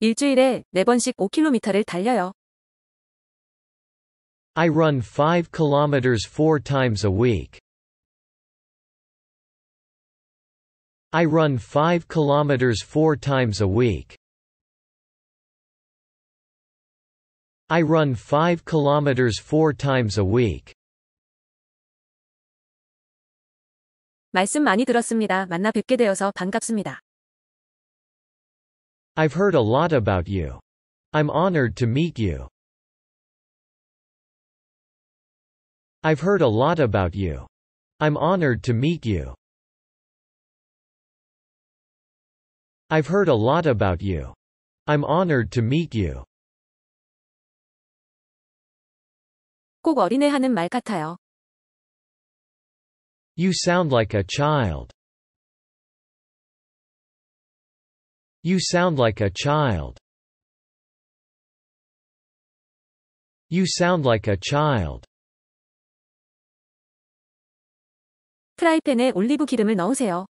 일주일에 4번씩 5km를 달려요. I run 5 kilometers 4 times a week. I run 5 kilometers 4 times a week. I run 5 kilometers 4 times a week. 말씀 많이 들었습니다. 만나 뵙게 되어서 반갑습니다. I've heard a lot about you. I'm honored to meet you. I've heard a lot about you. I'm honored to meet you. I've heard a lot about you. I'm honored to meet you. 꼭 어린애 하는 말 같아요. You sound like a child. You sound like a child. You sound like a child. 프라이팬에 올리브 기름을 넣으세요.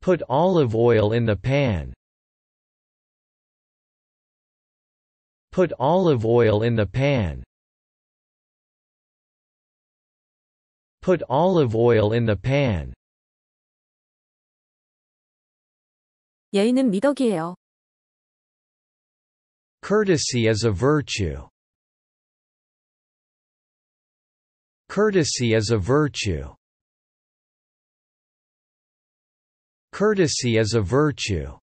Put olive oil in the pan. Put olive oil in the pan. Put olive oil in the pan. 예의는 미덕이에요. Courtesy is a virtue. Courtesy is a virtue. Courtesy is a virtue.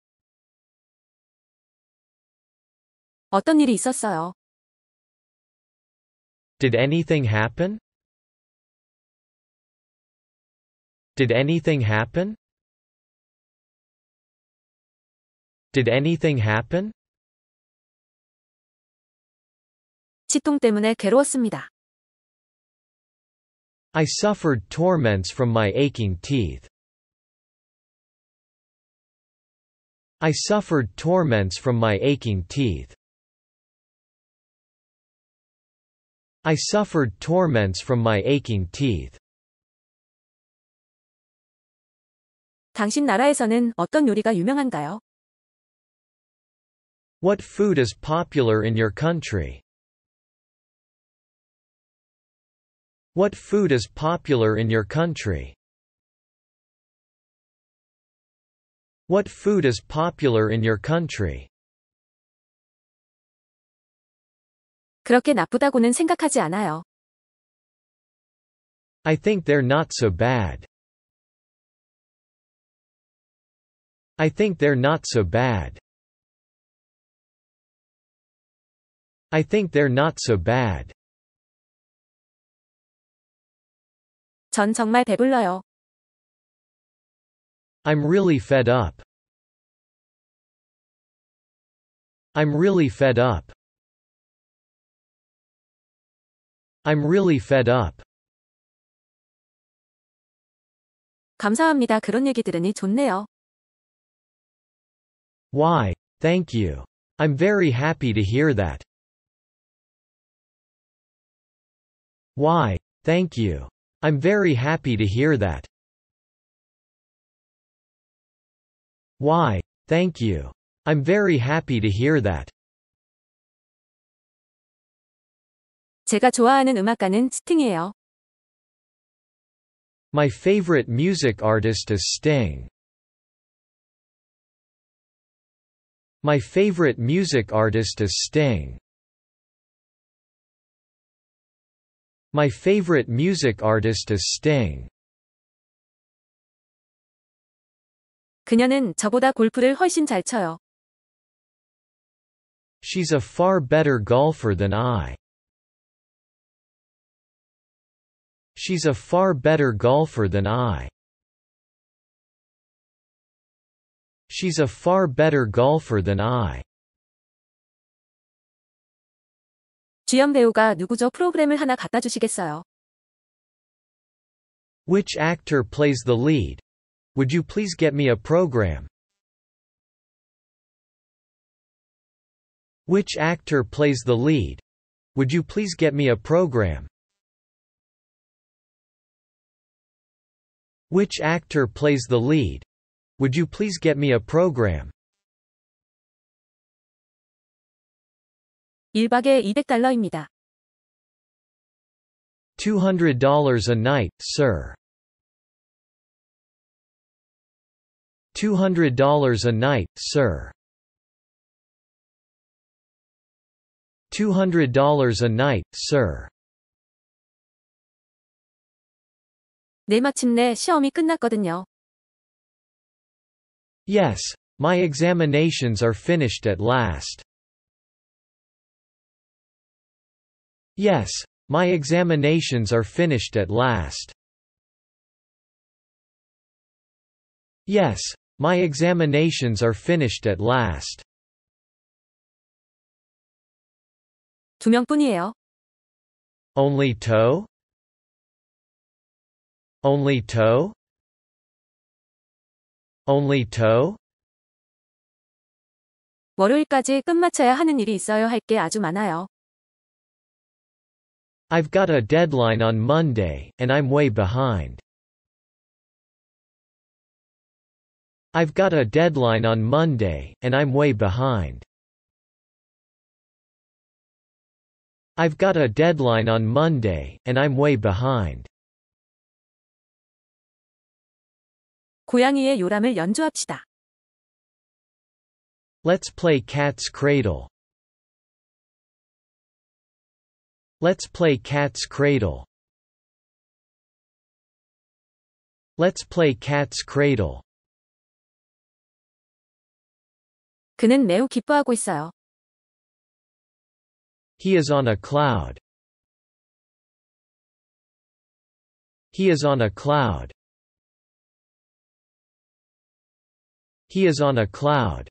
어떤 일이 있었어요? Did anything happen? Did anything happen? Did anything happen? 치통 때문에 괴로웠습니다. I suffered torments from my aching teeth. I suffered torments from my aching teeth. I suffered torments from my aching teeth. 당신 나라에서는 어떤 요리가 유명한가요? What food is popular in your country? What food is popular in your country? What food is popular in your country? 그렇게 나쁘다고는 생각하지 않아요. I think they're not so bad. I think they're not so bad. I think they're not so bad. 전 정말 배불러요. I'm really fed up. I'm really fed up. I'm really fed up. 감사합니다. 그런 얘기 들으니 좋네요. Why, thank you. I'm very happy to hear that. Why, thank you. I'm very happy to hear that. Why, thank you. I'm very happy to hear that. 제가 좋아하는 음악가는 스팅이에요. My favorite music artist is Sting. My favorite music artist is Sting. My favorite music artist is Sting. 그녀는 저보다 골프를 훨씬 잘 쳐요. She's a far better golfer than I. She's a far better golfer than I. She's a far better golfer than I. 주연 배우가 누구죠? 프로그램을 하나 갖다 주시겠어요? Which actor plays the lead? Would you please get me a program? Which actor plays the lead? Would you please get me a program? Which actor plays the lead? Would you please get me a program? 1박에 200달러입니다. $200 a night, sir. $200 a night, sir. $200 a night, sir. 네 마침내 시험이 끝났거든요. Yes, my examinations are finished at last. Yes, my examinations are finished at last. Yes, my examinations are finished at last. 두 명뿐이에요. Only toe? Only toe? Only toe? 월요일까지 끝마쳐야 하는 일이 있어요 할 게 아주 많아요. I've got a deadline on Monday, and I'm way behind. I've got a deadline on Monday, and I'm way behind. I've got a deadline on Monday, and I'm way behind. 고양이의 요람을 연주합시다. Let's play cat's cradle. Let's play cat's cradle. Let's play cat's cradle. 그는 매우 기뻐하고 있어요. He is on a cloud. He is on a cloud. He is on a cloud.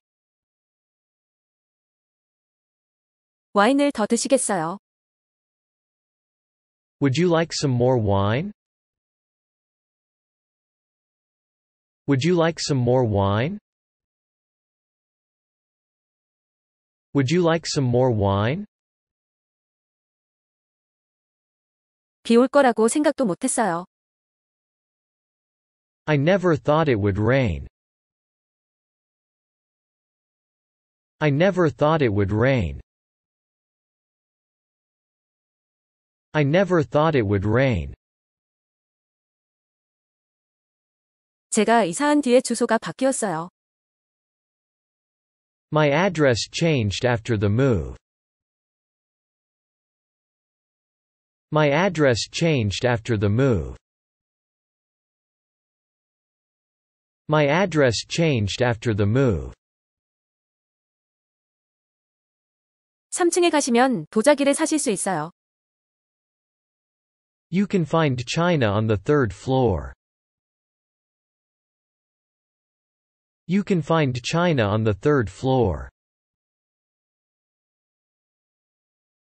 와인을 더 드시겠어요? Would you like some more wine? Would you like some more wine? Would you like some more wine? 비 올 거라고 생각도 못했어요. I never thought it would rain. I never thought it would rain. I never thought it would rain. 제가 이사한 뒤에 주소가 바뀌었어요. My address changed after the move. My address changed after the move. My address changed after the move. 3층에 가시면 도자기를 사실 수 있어요. You can find china on the third floor. You can find china on the third floor.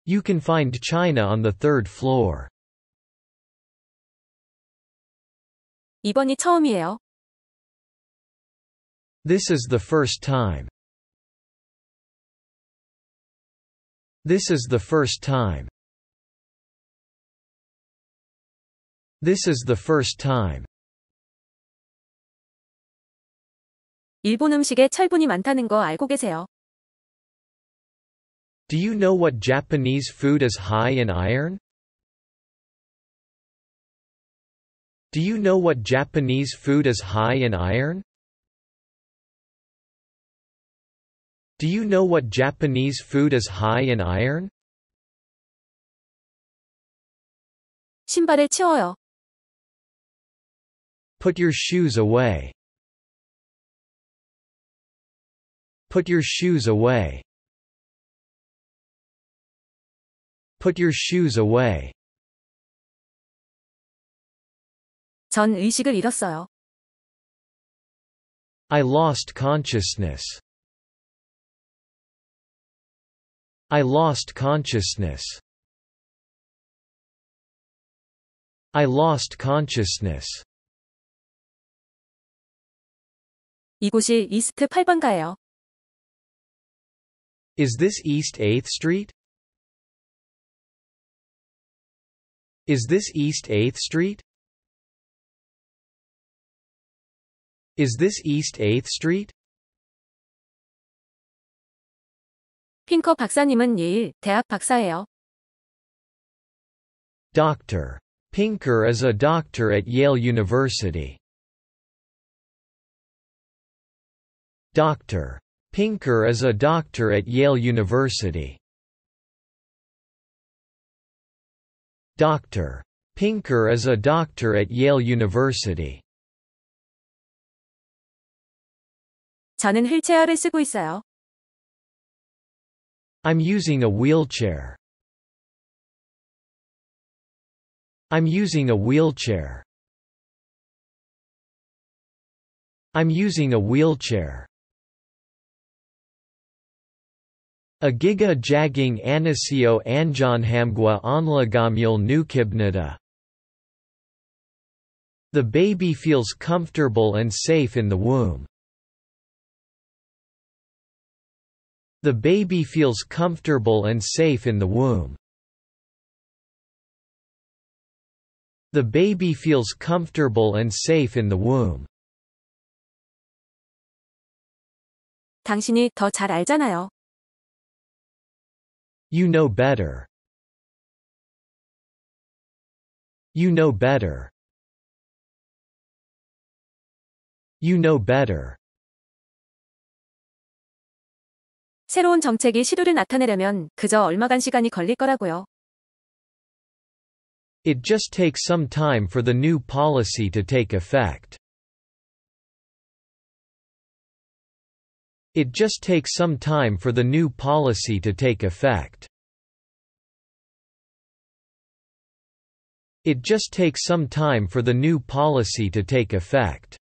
You can find china on the third floor. 이번이 처음이에요. This is the first time. This is the first time. This is the first time. 일본 음식에 철분이 많다는 거 알고 계세요? Do you know what Japanese food is high in iron? Do you know what Japanese food is high in iron? Do you know what Japanese food is high in iron? 신발을 치워요. Put your shoes away. Put your shoes away. Put your shoes away. 전 의식을 잃었어요. I lost consciousness. I lost consciousness. I lost consciousness. 이곳이 이스트 8번가예요. Is this East 8th Street? Is this East 8th Street? Is this East 8th Street? 핑커 박사님은 예일 대학 박사예요. Doctor. Pinker is a doctor at Yale University. Doctor. Pinker is a doctor at Yale University. Doctor. Pinker is a doctor at Yale University. 저는 휠체어를 쓰고 있어요. I'm using a wheelchair. I'm using a wheelchair. I'm using a wheelchair. A giga jagging anisio anjonhamgwa onlagamul nukibnida. The baby feels comfortable and safe in the womb. The baby feels comfortable and safe in the womb. The baby feels comfortable and safe in the womb. 당신이 더 잘 알잖아요. You know better. You know better. You know better. 새로운 정책이 시도를 나타내려면 그저 얼마간 시간이 걸릴 거라고요. It just takes some time for the new policy to take effect. It just takes some time for the new policy to take effect. It just takes some time for the new policy to take effect.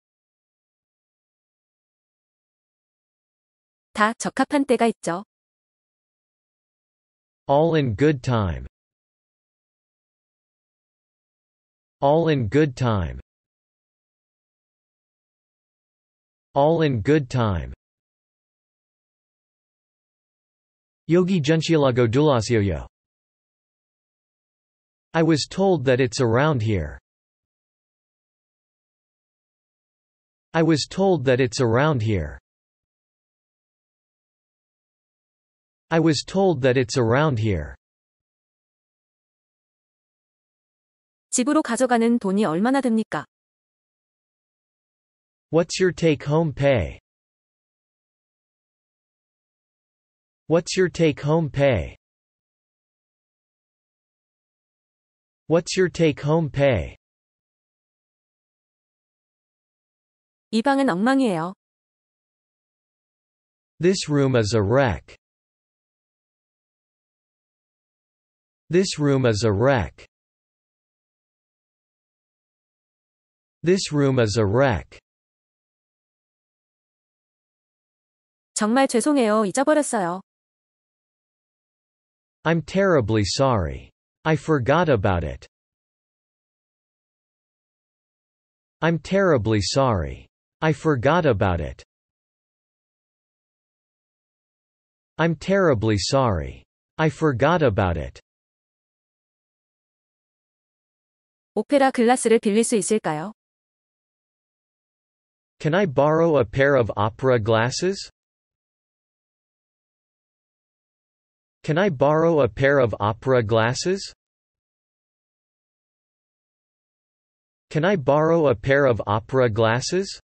다 적합한 때가 있죠. All in good time. All in good time. All in good time. Yogi Junchilago Dulasyoyo. I was told that it's around here. I was told that it's around here. I was told that it's around here. 집으로 가져가는 돈이 얼마나 듭니까? What's your take-home pay? What's your take-home pay? What's your take-home pay? 이 방은 엉망이에요. This room is a wreck. This room is a wreck. This room is a wreck. 정말 죄송해요. 잊어버렸어요. I'm terribly sorry. I forgot about it. I'm terribly sorry. I forgot about it. I'm terribly sorry. I forgot about it. 오페라 글라스를 빌릴 수 있을까요? Can I borrow a pair of opera glasses? Can I borrow a pair of opera glasses? Can I borrow a pair of opera glasses?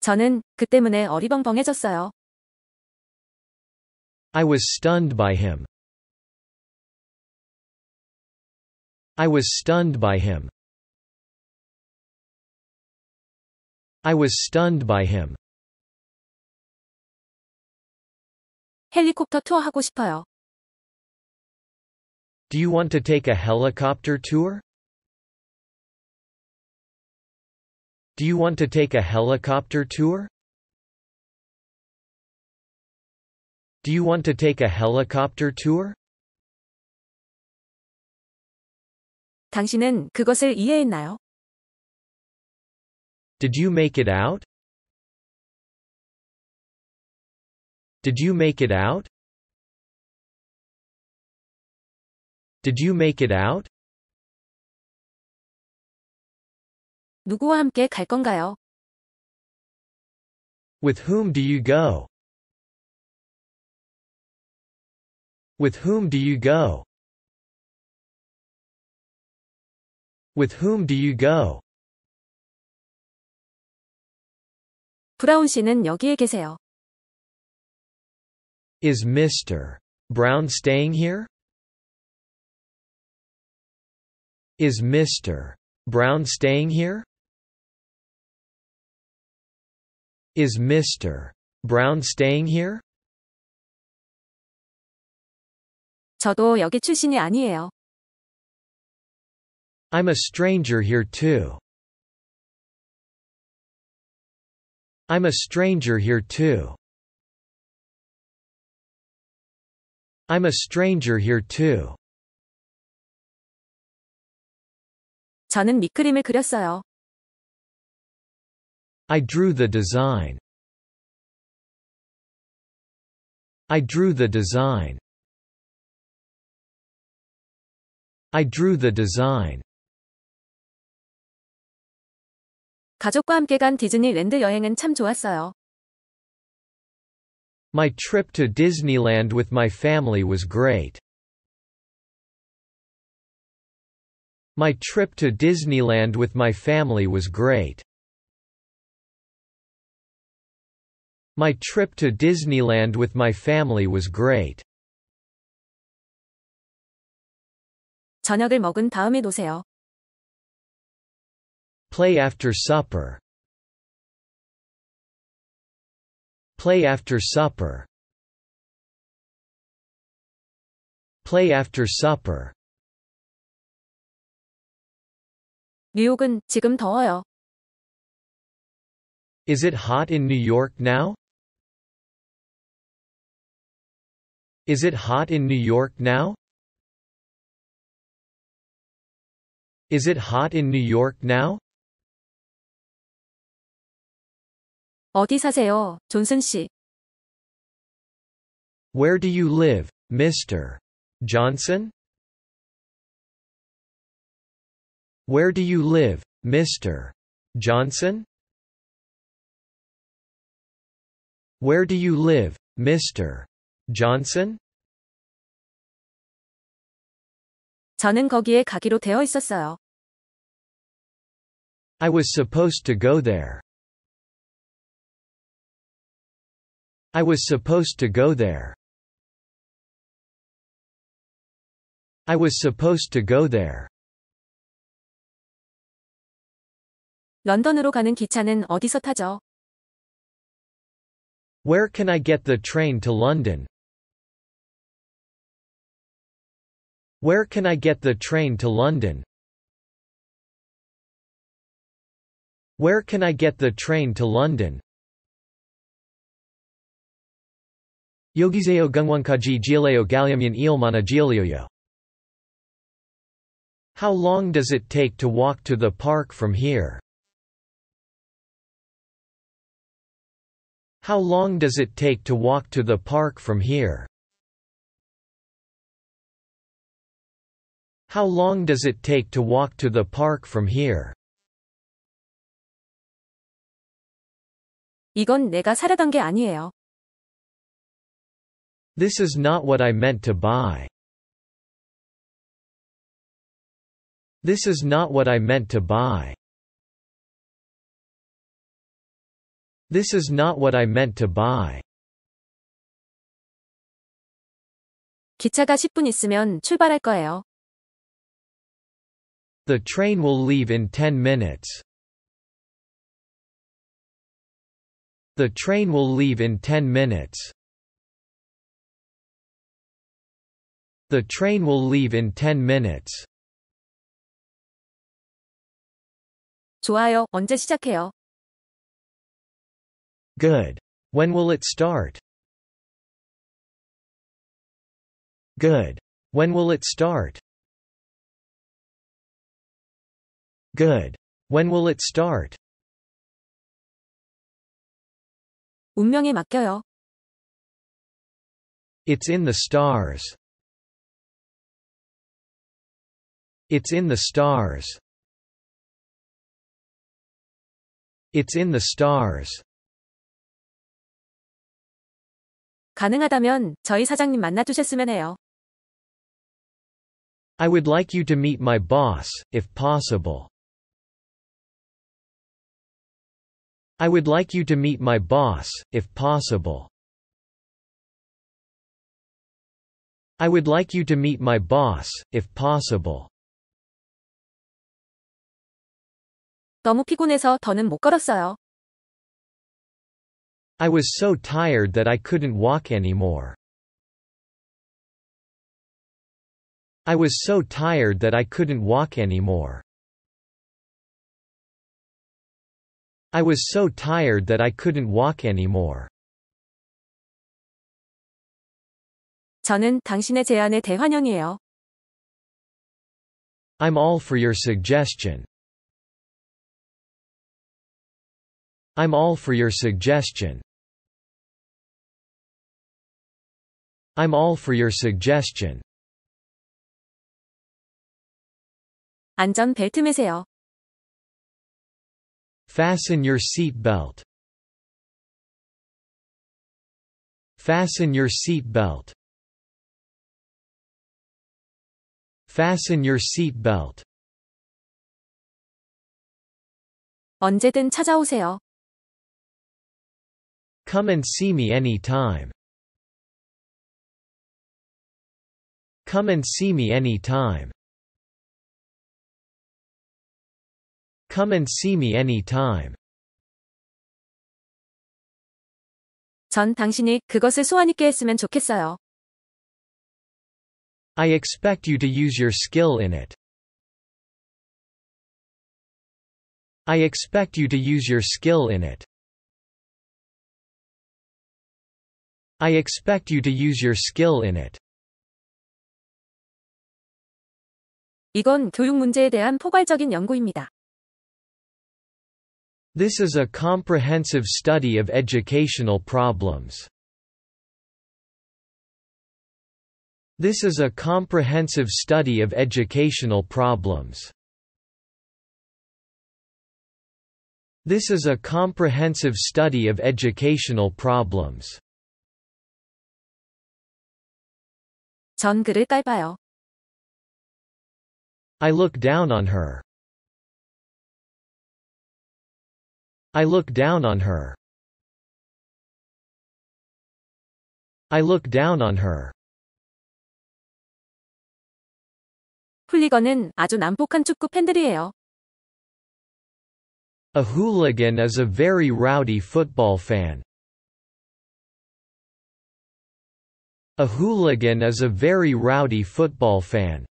저는 그 때문에 어리벙벙해졌어요. I was stunned by him. I was stunned by him. I was stunned by him. 헬리콥터 투어 하고 싶어요. Do you want to take a helicopter tour? Do you want to take a helicopter tour? Do you want to take a helicopter tour? 당신은 그것을 이해했나요? Did you make it out? Did you make it out? Did you make it out? 누구와 함께 갈 건가요? With whom do you go? With whom do you go? With whom do you go? 브라운 씨는 여기에 계세요. Is Mr. Brown staying here? Is Mr. Brown staying here? Is Mr. Brown staying here? 저도 여기 출신이 아니에요. I'm a stranger here too. I'm a stranger here too. I'm a stranger here too. 저는 밑그림을 그렸어요. I drew the design. I drew the design. I drew the design. 가족과 함께 간 디즈니랜드 여행은 참 좋았어요. My trip to Disneyland with my family was great. My trip to Disneyland with my family was great. My trip to Disneyland with my family was great. 저녁을 먹은 다음에 노세요. Play after supper. Play after supper. Play after supper. 뉴욕은 지금 더워요. Is it hot in New York now? Is it hot in New York now? Is it hot in New York now? 어디 사세요, 존슨 씨? Where do you live, Mr. Johnson? Where do you live, Mr. Johnson? Where do you live, Mr. Johnson? 저는 거기에 가기로 되어 있었어요. I was supposed to go there. I was supposed to go there. I was supposed to go there. 런던으로 가는 기차는 어디서 타죠? Where can I get the train to London? Where can I get the train to London? Where can I get the train to London? 여기세요 강원까지 지을래요 가려면 이올만나 지을려요. How long does it take to walk to the park from here? How long does it take to walk to the park from here? How long does it take to walk to the park from here? 이건 내가 사려던 게 아니에요. This is not what I meant to buy. This is not what I meant to buy. This is not what I meant to buy. 기차가 10분 있으면 출발할 거예요. The train will leave in 10 minutes. The train will leave in 10 minutes. The train will leave in 10 minutes. 좋아요. 언제 시작해요? Good. When will it start? Good. When will it start? Good. When will it start? 운명에 맡겨요. It's in the stars. It's in the stars. It's in the stars. 가능하다면 저희 사장님 만나 주셨으면 해요. I would like you to meet my boss, if possible. I would like you to meet my boss, if possible. I would like you to meet my boss, if possible. 너무 피곤해서 더는 못 걸었어요. I was so tired that I couldn't walk anymore. I was so tired that I couldn't walk anymore. I was so tired that I couldn't walk anymore. 저는 당신의 제안에 대환영이에요. I'm all for your suggestion. I'm all for your suggestion. I'm all for your suggestion. 안전 벨트 매세요. Fasten your seat belt. Fasten your seat belt. Fasten your seat belt. 언제든 찾아오세요. Come and see me anytime. Come and see me anytime. Come and see me anytime. 전 당신이 그것을 소원 있게 했으면 좋겠어요. I expect you to use your skill in it. I expect you to use your skill in it. I expect you to use your skill in it. 이건 교육 문제에 대한 포괄적인 연구입니다. This is a comprehensive study of educational problems. This is a comprehensive study of educational problems. This is a comprehensive study of educational problems. 전 그를 깔봐요. I look down on her. I look down on her. I look down on her. 훌리건은 아주 난폭한 축구 팬들이에요. A hooligan is a very rowdy football fan. A hooligan is a very rowdy football fan.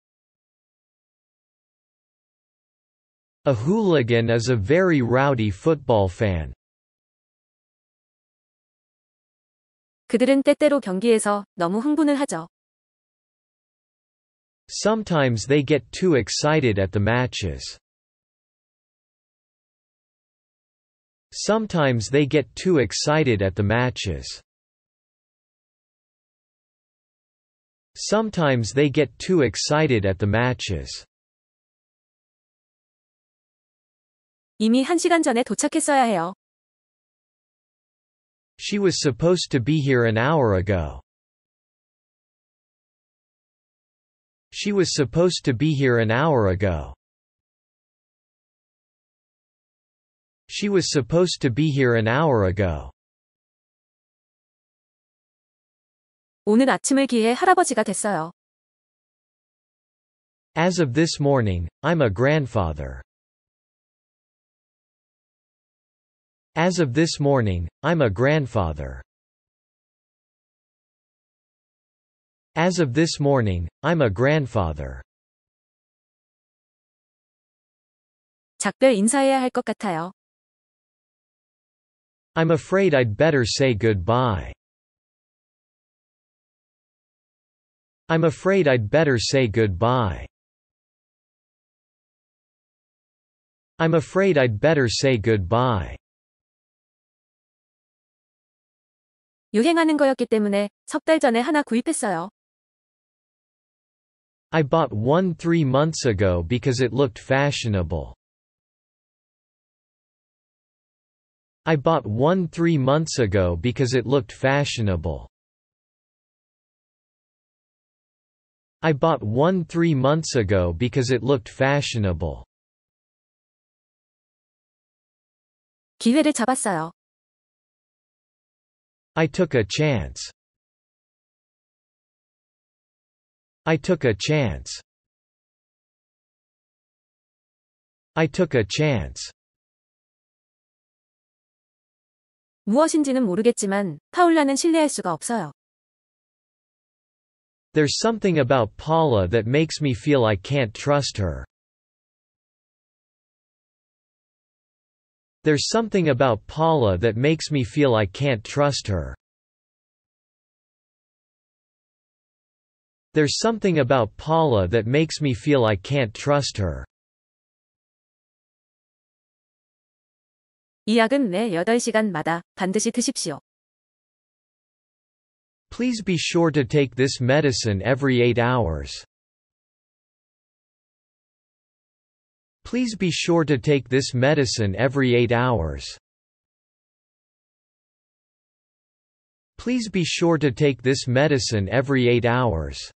A hooligan is a very rowdy football fan. 그들은 때때로 경기에서 너무 흥분을 하죠. Sometimes they get too excited at the matches. Sometimes they get too excited at the matches. Sometimes they get too excited at the matches. 이미 한 시간 전에 도착했어야 해요. She was supposed to be here an hour ago. She was supposed to be here an hour ago. She was supposed to be here an hour ago. 오늘 아침을 기해 할아버지가 됐어요. As of this morning, I'm a grandfather. As of this morning, I'm a grandfather. As of this morning, I'm a grandfather. 작별 인사해야 할 것 같아요. I'm afraid I'd better say goodbye. I'm afraid I'd better say goodbye. I'm afraid I'd better say goodbye. 유행하는 거였기 때문에 석 달 전에 하나 구입했어요. I bought one three months ago because it looked fashionable. I bought one three months ago because it looked fashionable. I bought one three months ago because it looked fashionable. 기회를 잡았어요. I took a chance. I took a chance. I took a chance. 무엇인지는 모르겠지만 파울라는 신뢰할 수가 없어요. There's something about Paula that makes me feel I can't trust her. There's something about Paula that makes me feel I can't trust her. There's something about Paula that makes me feel I can't trust her. 이 약은 매 8시간마다 반드시 드십시오. Please be sure to take this medicine every 8 hours. Please be sure to take this medicine every 8 hours. Please be sure to take this medicine every 8 hours.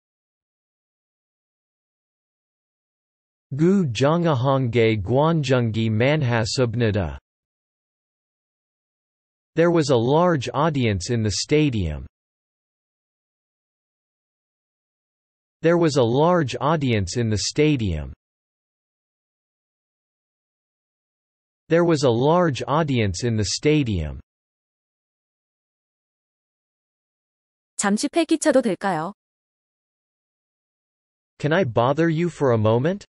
Gu Zhangahongge Guanzhenggi Manhasubnada There was a large audience in the stadium. There was a large audience in the stadium. There was a large audience in the stadium. 잠시 패기쳐도 될까요? Can I bother you for a moment?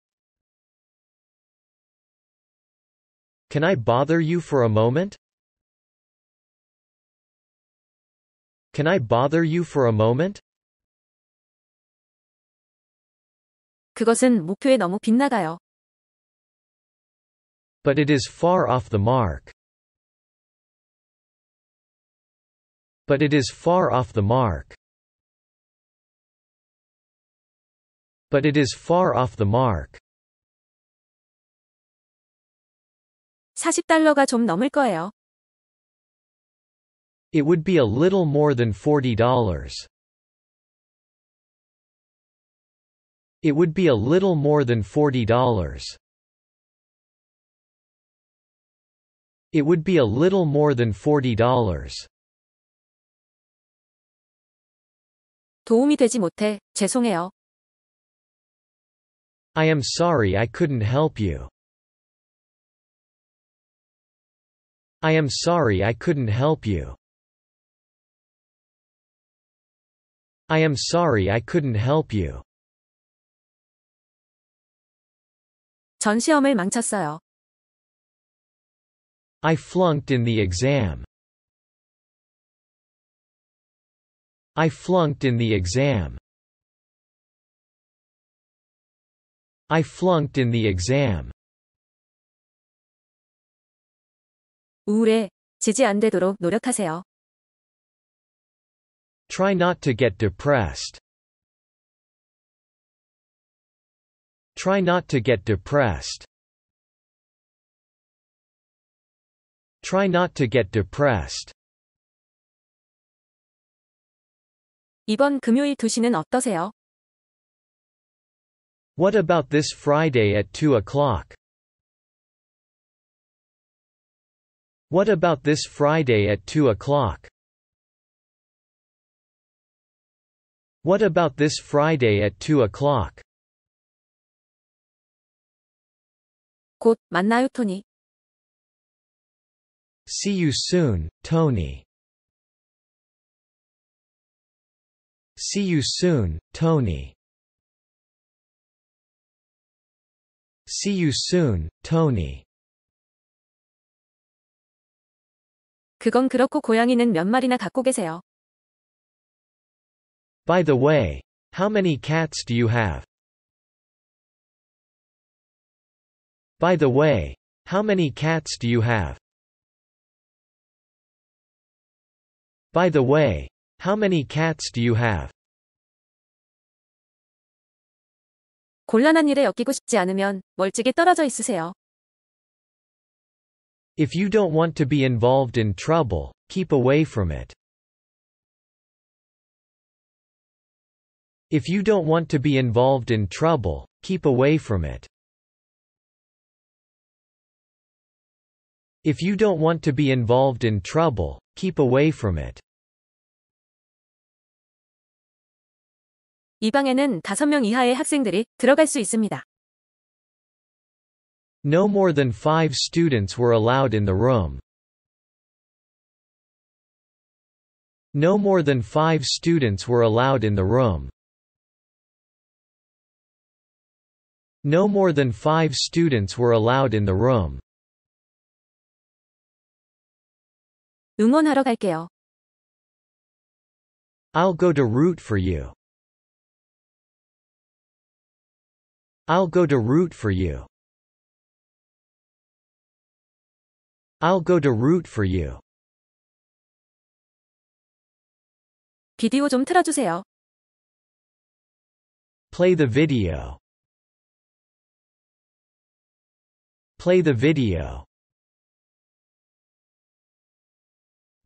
Can I bother you for a moment? Can I bother you for a moment? 그것은 목표에 너무 빗나가요. But it is far off the mark. But it is far off the mark. But it is far off the mark. 40달러가 좀 넘을 거예요. It would be a little more than $40. It would be a little more than $40. It would be a little more than $40. 도움이 되지 못해 죄송해요. I am sorry I couldn't help you. I am sorry I couldn't help you. I am sorry I couldn't help you. 전 시험을 망쳤어요. I flunked in the exam. I flunked in the exam. I flunked in the exam. 우울해 지지 안 되도록 노력하세요. Try not to get depressed. Try not to get depressed. Try not to get depressed. 이번 금요일 2시는 어떠세요? What about this Friday at 2 o'clock? What about this Friday at 2 o'clock? What about this Friday at 2 o'clock? 곧 만나요, 토니. See you soon, Tony. See you soon, Tony. See you soon, Tony. 그건 그렇고 고양이는 몇 마리나 갖고 계세요? By the way, how many cats do you have? By the way, how many cats do you have? By the way, how many cats do you have? 곤란한 일에 엮이고 싶지 않으면 멀찍이 떨어져 있으세요. If you don't want to be involved in trouble, keep away from it. If you don't want to be involved in trouble, keep away from it. If you don't want to be involved in trouble, keep away from it. 이 방에는 5명 이하의 학생들이 들어갈 수 있습니다. No more than five students were allowed in the room. No more than five students were allowed in the room. No more than five students were allowed in the room. 응원하러 갈게요. I'll go to root for you. I'll go to root for you. I'll go to root for you. 비디오 좀 틀어주세요. Play the video. Play the video.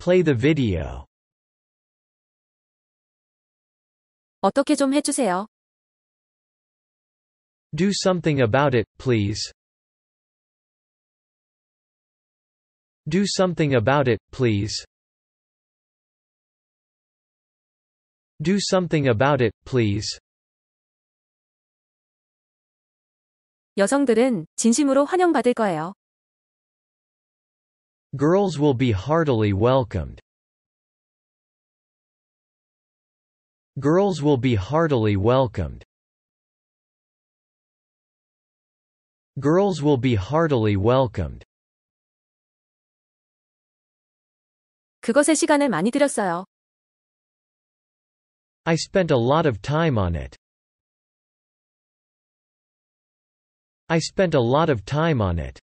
Play the video. 어떻게 좀 해주세요. Do something about it, please. Do something about it, please. Do something about it, please. 여성들은 진심으로 환영받을 거예요. Girls will be heartily welcomed. Girls will be heartily welcomed. Girls will be heartily welcomed. 그것에 시간을 많이 들였어요. I spent a lot of time on it. I spent a lot of time on it.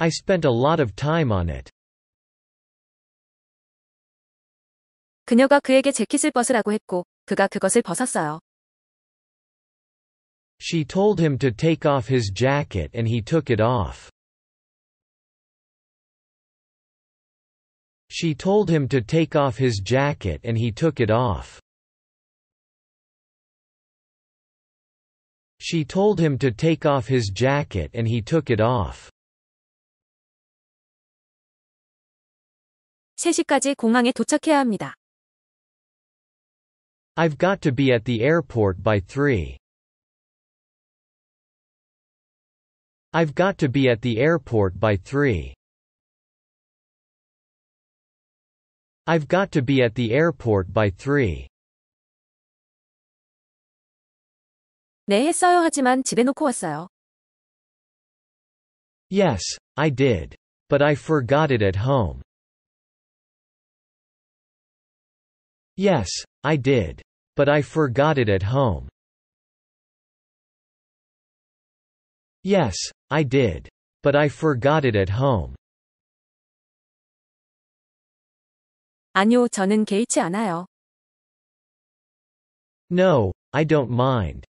I spent a lot of time on it. 그녀가 그에게 재킷을 벗으라고 했고, 그가 그것을 벗었어요. She told him to take off his jacket and he took it off. She told him to take off his jacket and he took it off. She told him to take off his jacket and he took it off. 3시까지 공항에 도착해야 합니다. I've got to be at the airport by 3. I've got to be at the airport by 3. I've got to be at the airport by 3. 네 했어요 하지만 집에 놓고 왔어요. Yes, I did. But I forgot it at home. Yes, I did. But I forgot it at home. Yes, I did. But I forgot it at home. 아니요, 저는 개의치 않아요. No, I don't mind.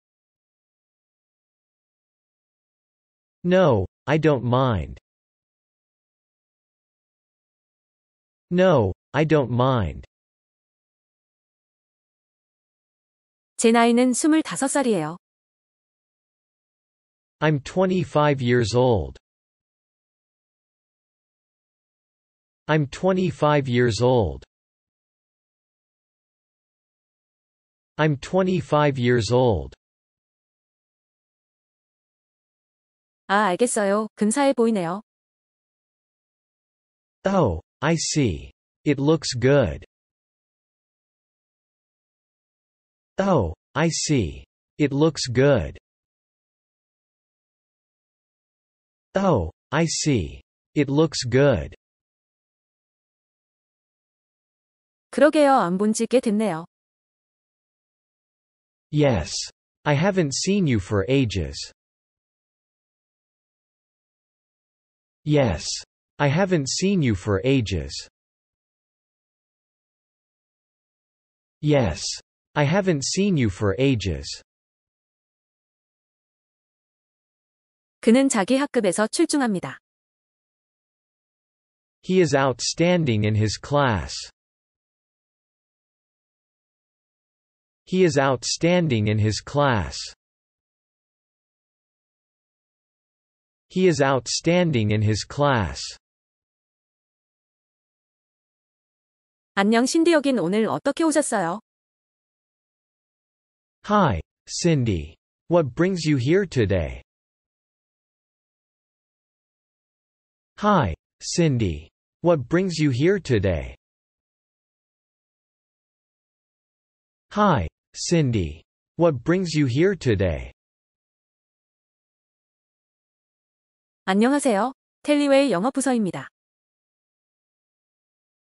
No, I don't mind. No, I don't mind. 제 나이는 25살이에요. I'm 25 years old. I'm 25 years old. I'm 25 years old. 아, 알겠어요. 근사해 보이네요. Oh, I see. It looks good. Oh, I see. It looks good. Oh, I see. It looks good. 그러게요. 안 본 지 꽤 됐네요. Yes. I haven't seen you for ages. Yes. I haven't seen you for ages. Yes. I haven't seen you for ages. 그는 자기 학급에서 출중합니다. He is outstanding in his class. He is outstanding in his class. He is outstanding in his class. 안녕 신디 여긴 오늘 어떻게 오셨어요? Hi, Cindy. What brings you here today? Hi, Cindy. What brings you here today? Hi, Cindy. What brings you here today? 안녕하세요. 텔리웨이 영어 부서입니다.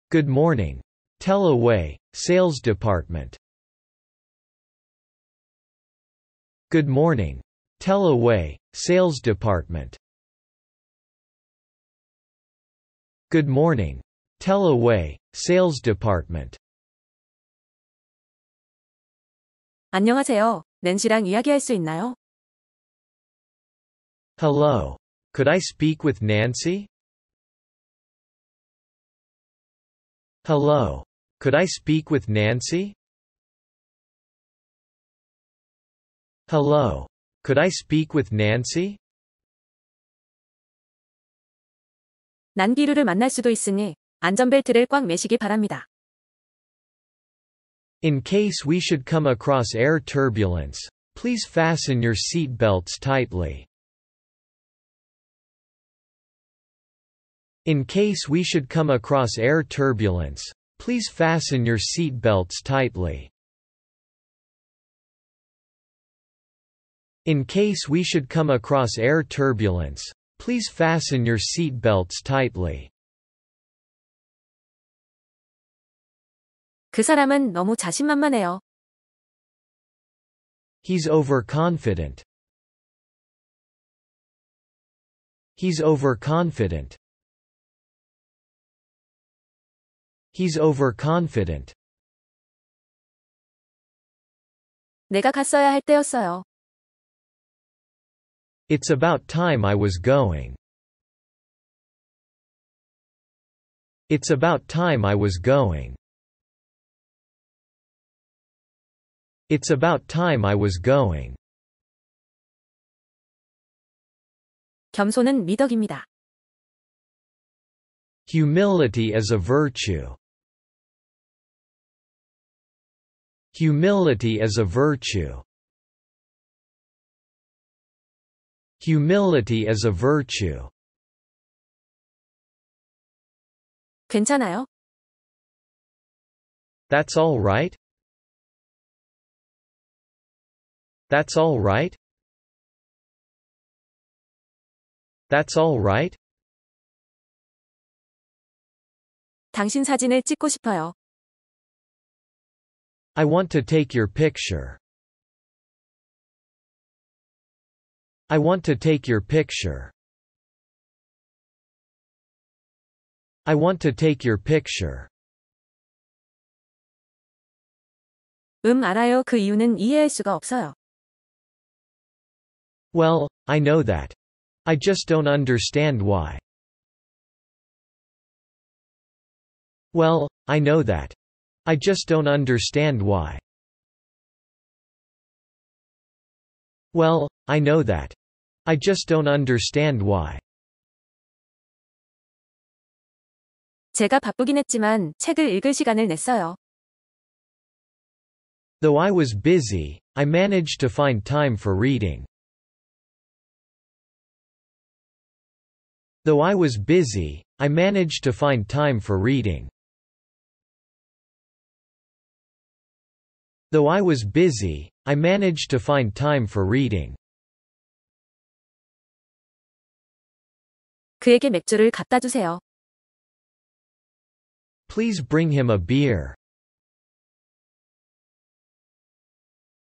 Good morning. Tellaway, Sales Department. Good morning. Tellaway, Sales Department. Good morning. Tellaway, Sales Department. 안녕하세요. 낸시랑 이야기할 수 있나요? Hello. Could I speak with Nancy? Hello. Could I speak with Nancy? Hello. Could I speak with Nancy? 난기류를 만날 수도 있으니 안전벨트를 꽉 매시기 바랍니다. In case we should come across air turbulence, please fasten your seat belts tightly. In case we should come across air turbulence, please fasten your seat belts tightly. In case we should come across air turbulence, please fasten your seat belts tightly. 그 사람은 너무 자신만만해요. He's overconfident. He's overconfident. He's overconfident. 내가 갔어야 할 때였어요. It's about time I was going. It's about time I was going. It's about time I was going. 겸손은 미덕입니다. Humility is a virtue. Humility is a virtue. Humility is a virtue. 괜찮아요? That's all right? That's all right? That's all right? 당신 사진을 찍고 싶어요. I want to take your picture. I want to take your picture. I want to take your picture. 음 알아요. 그 이유는 이해할 수가 없어요. Well, I know that. I just don't understand why. Well, I know that. I just don't understand why. Well, I know that. I just don't understand why. 제가 바쁘긴 했지만 책을 읽을 시간을 냈어요. Though I was busy, I managed to find time for reading. Though I was busy, I managed to find time for reading. Though I was busy, I managed to find time for reading. 그에게 맥주를 갖다 주세요. Please bring him a beer.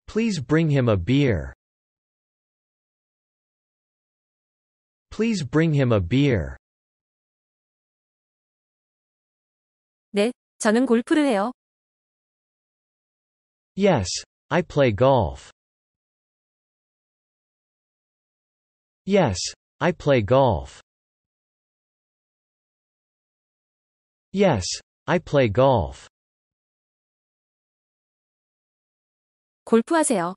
Please bring him a beer. Please bring him a beer. 네, 저는 골프를 해요. Yes, I play golf. Yes, I play golf. Yes, I play golf. 골프하세요.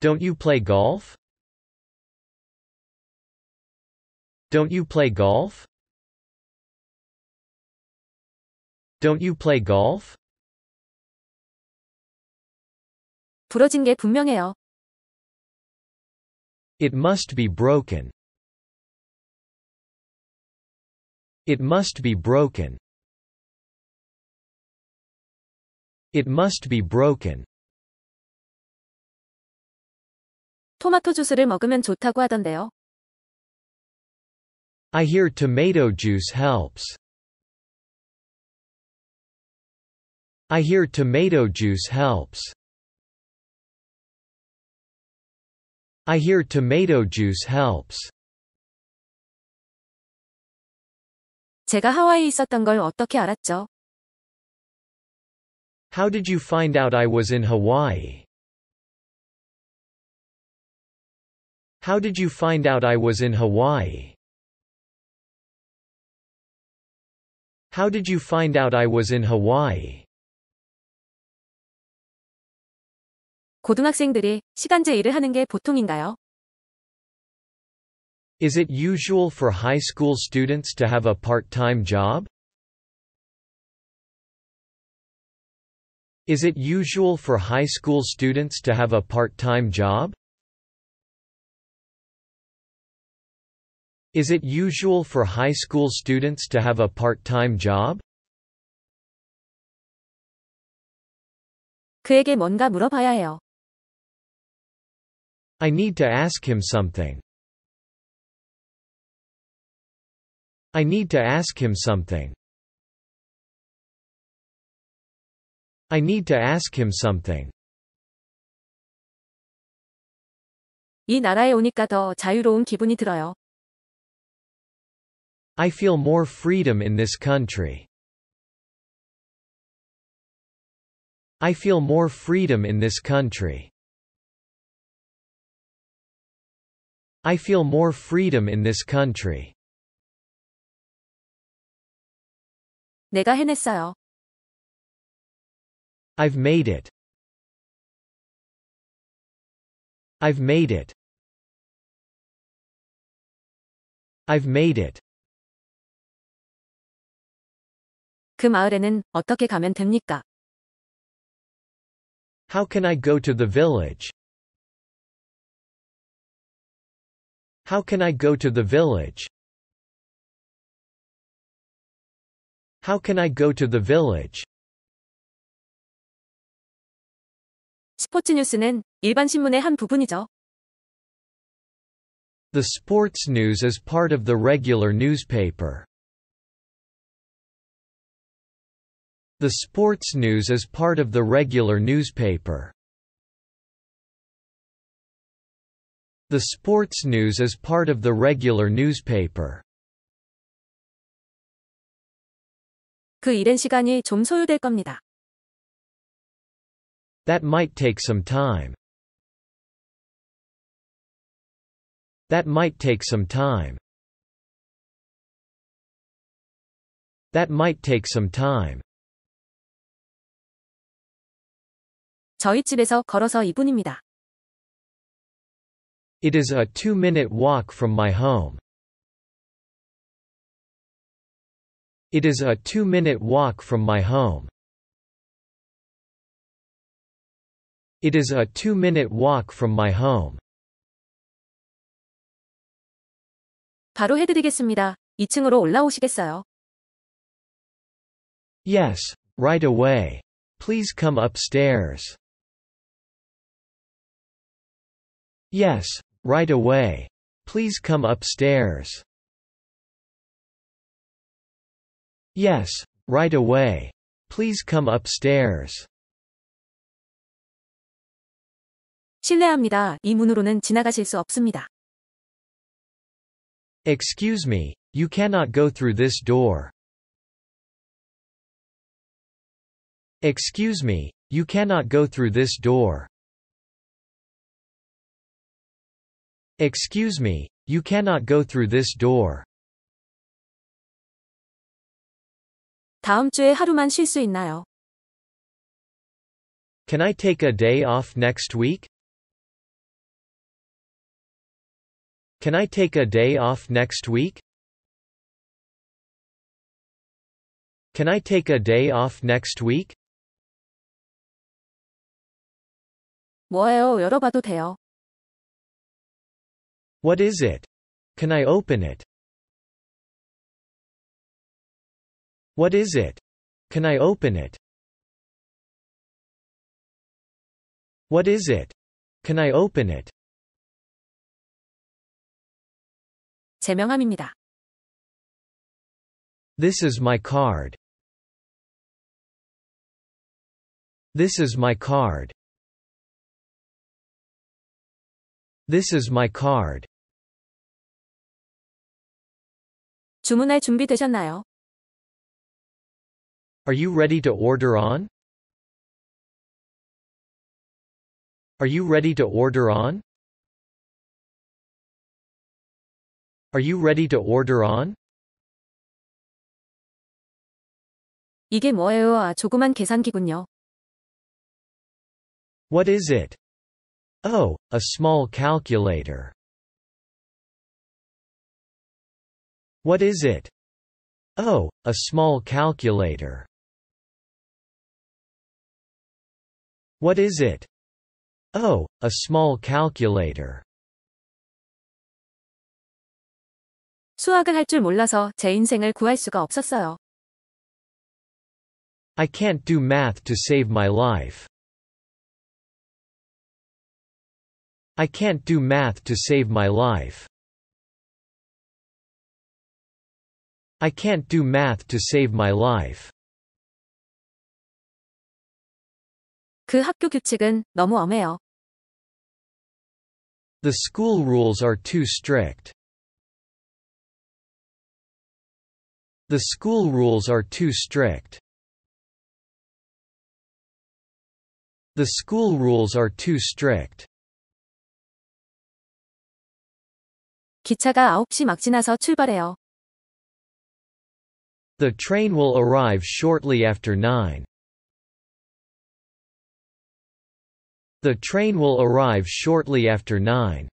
Don't you play golf? Don't you play golf? Don't you play golf? 부러진 게 분명해요. It must be broken. It must be broken. It must be broken. 토마토 주스를 먹으면 좋다고 하던데요. I hear tomato juice helps. I hear tomato juice helps. I hear tomato juice helps. 제가 하와이에 있었던 걸 어떻게 알았죠? How did you find out I was in Hawaii? How did you find out I was in Hawaii? How did you find out I was in Hawaii? 고등학생들이 시간제 일을 하는 게 보통인가요? Is it usual for high school students to have a part-time job? Is it usual for high school students to have a part-time job? Is it usual for high school students to have a part-time job? I need to ask him something. I need to ask him something. I need to ask him something. 이 나라에 오니까 더 자유로운 기분이 들어요. I feel more freedom in this country. I feel more freedom in this country. I feel more freedom in this country. 내가 해냈어요. I've made it. I've made it. I've made it. 그 마을에는 어떻게 가면 됩니까? How can I go to the village? How can I go to the village? How can I go to the village? 스포츠 뉴스는 일반 신문의 한 부분이죠. The sports news is part of the regular newspaper. The sports news is part of the regular newspaper. The sports news is part of the regular newspaper. 그 일은 시간이 좀 소요될 겁니다. That might take some time. That might take some time. That might take some time. 저희 집에서 걸어서 2분입니다. It is a two-minute walk from my home. It is a two-minute walk from my home. It is a two-minute walk from my home. 바로 해드리겠습니다. 2층으로 올라오시겠어요? Yes, right away. Please come upstairs. Yes, right away. Please come upstairs. Yes, right away. Please come upstairs. 실례합니다. 이 문으로는 지나가실 수 없습니다. Excuse me, you cannot go through this door. Excuse me, you cannot go through this door. Excuse me, you cannot go through this door. 다음 주에 하루만 쉴 수 있나요? Can I take a day off next week? Can I take a day off next week? Can I take a day off next week? 뭐예요? 열어봐도 돼요. What is it? Can I open it? What is it? Can I open it? What is it? Can I open it? 제 명함입니다. This is my card. This is my card. This is my card. 주문할 준비 되셨나요? Are you ready to order on? Are you ready to order on? Are you ready to order on? 이게 뭐예요? 아, 조그만 계산기군요. What is it? Oh, a small calculator. What is it? Oh, a small calculator. What is it? Oh, a small calculator. 수학을 할 줄 몰라서 제 인생을 구할 수가 없었어요. I can't do math to save my life. I can't do math to save my life. I can't do math to save my life. 그 학교 규칙은 너무 엄해요. The school rules are too strict. The school rules are too strict. The school rules are too strict. 기차가 9시 막 지나서 출발해요. The train will arrive shortly after 9. The train will arrive shortly after 9.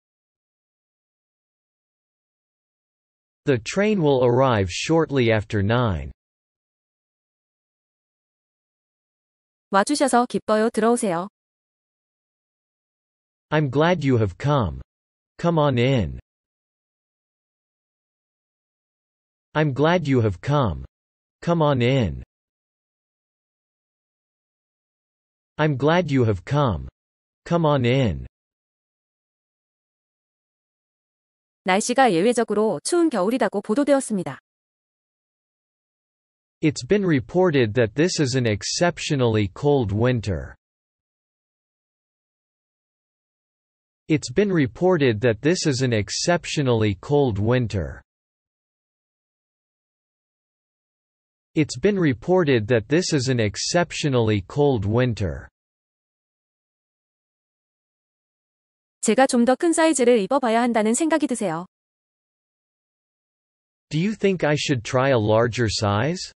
The train will arrive shortly after 9. 와주셔서 기뻐요. 들어오세요. I'm glad you have come. Come on in. I'm glad you have come. Come on in. I'm glad you have come. Come on in. 날씨가 예외적으로 추운 겨울이라고 보도되었습니다. It's been reported that this is an exceptionally cold winter. It's been reported that this is an exceptionally cold winter. It's been reported that this is an exceptionally cold winter. 제가 좀 더 큰 사이즈를 입어봐야 한다는 생각이 드세요. Do you think I should try a larger size?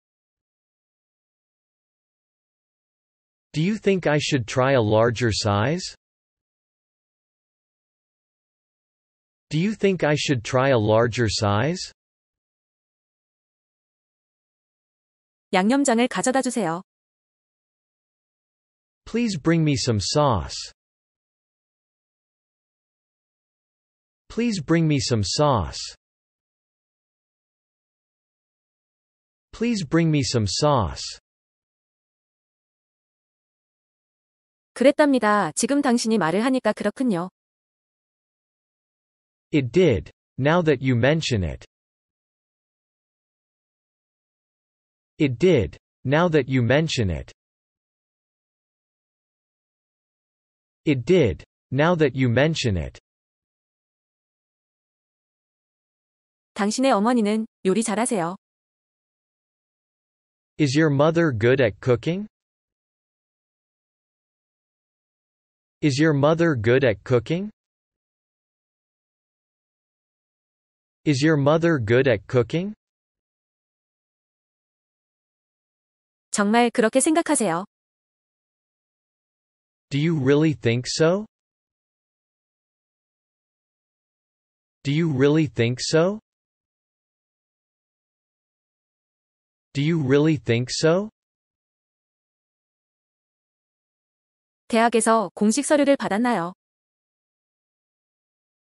Do you think I should try a larger size? Do you think I should try a larger size? 양념장을 가져다 주세요. Please bring me some sauce. Please bring me some sauce. Please bring me some sauce. 그랬답니다. 지금 당신이 말을 하니까 그렇군요. It did. Now that you mention it. It did. Now that you mention it. It did. Now that you mention it. 당신의 어머니는 요리 잘하세요. Is your mother good at cooking? Is your mother good at cooking? Is your mother good at cooking? 정말 그렇게 생각하세요. Do you really think so? Do you really think so? Do you really think so? 대학에서 공식 서류를 받았나요?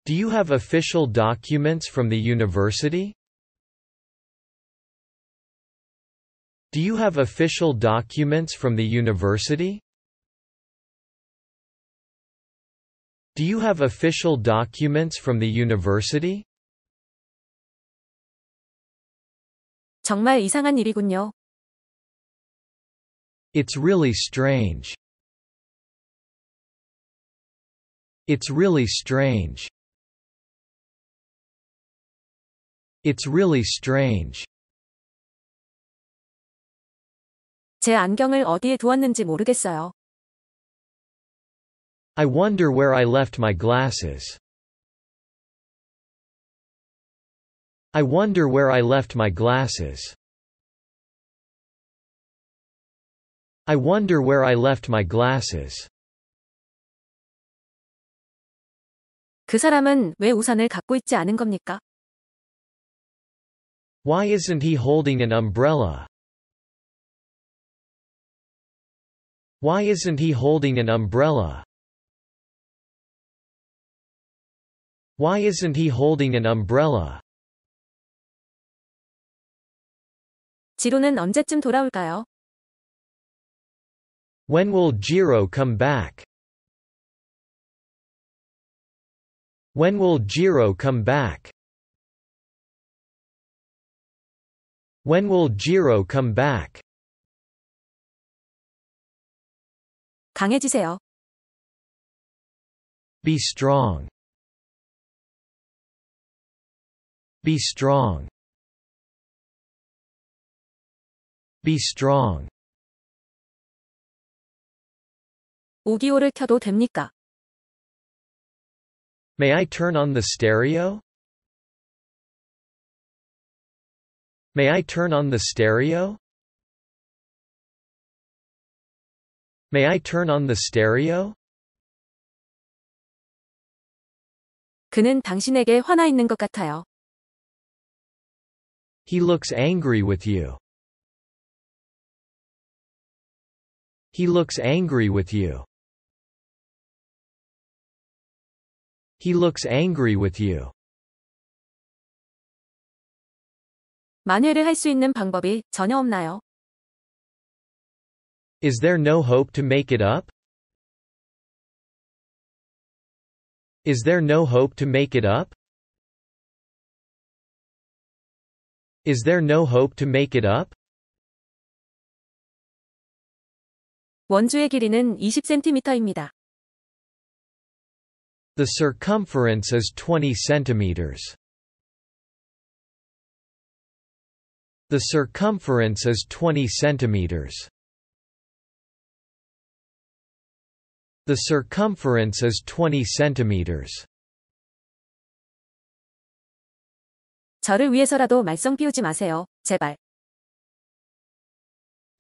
Do you have official documents from the university? Do you have official documents from the university? Do you have official documents from the university? 정말 이상한 일이군요. It's really strange. It's really strange. It's really strange. 제 안경을 어디에 두었는지 모르겠어요. I wonder where I left my glasses. I wonder where I left my glasses. I wonder where I left my glasses. 그 사람은 왜 우산을 갖고 있지 않은 겁니까? Why isn't he holding an umbrella? Why isn't he holding an umbrella? Why isn't he holding an umbrella? 지로는 언제쯤 돌아올까요? When will Jiro come back? When will Jiro come back? When will Jiro come back? 강해지세요. Be strong. Be strong. Be strong. 오디오를 켜도 됩니까? May I turn on the stereo? May I turn on the stereo? May I turn on the stereo? 그는 당신에게 화나 있는 것 같아요. He looks angry with you. He looks angry with you. He looks angry with you. 만회를 할 수 있는 방법이 전혀 없나요? Is there no hope to make it up? Is there no hope to make it up? Is there no hope to make it up? 원주의 길이는 20cm입니다. The circumference is 20 centimeters. The circumference is 20 centimeters. The circumference is 20 centimeters. 저를 위해서라도 말썽 피우지 마세요. 제발.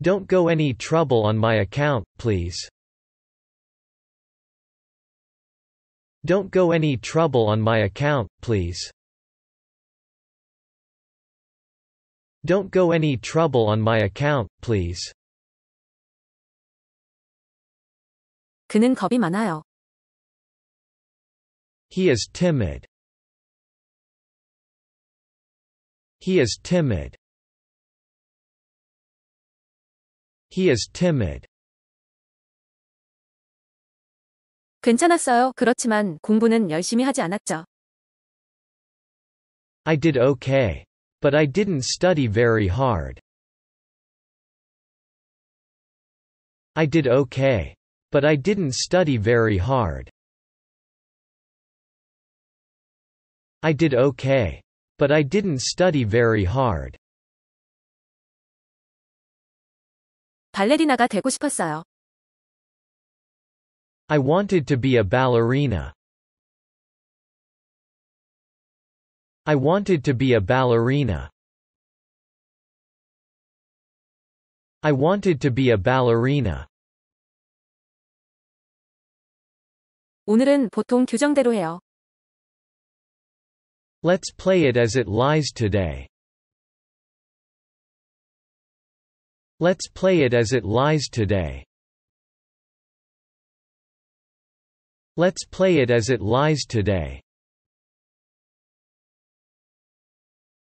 Don't go any trouble on my account, please. Don't go any trouble on my account, please. Don't go any trouble on my account, please. 그는 겁이 많아요. He is timid. He is timid. He is timid. 괜찮았어요. 그렇지만 공부는 열심히 하지 않았죠. I did okay. But I didn't study very hard. I did okay. But I didn't study very hard. I did okay. But I didn't study very hard. 발레리나가 되고 싶었어요. I wanted to be a ballerina. I wanted to be a ballerina. I wanted to be a ballerina. 오늘은 보통 규정대로 해요. Let's play it as it lies today. Let's play it as it lies today. Let's play it as it lies today.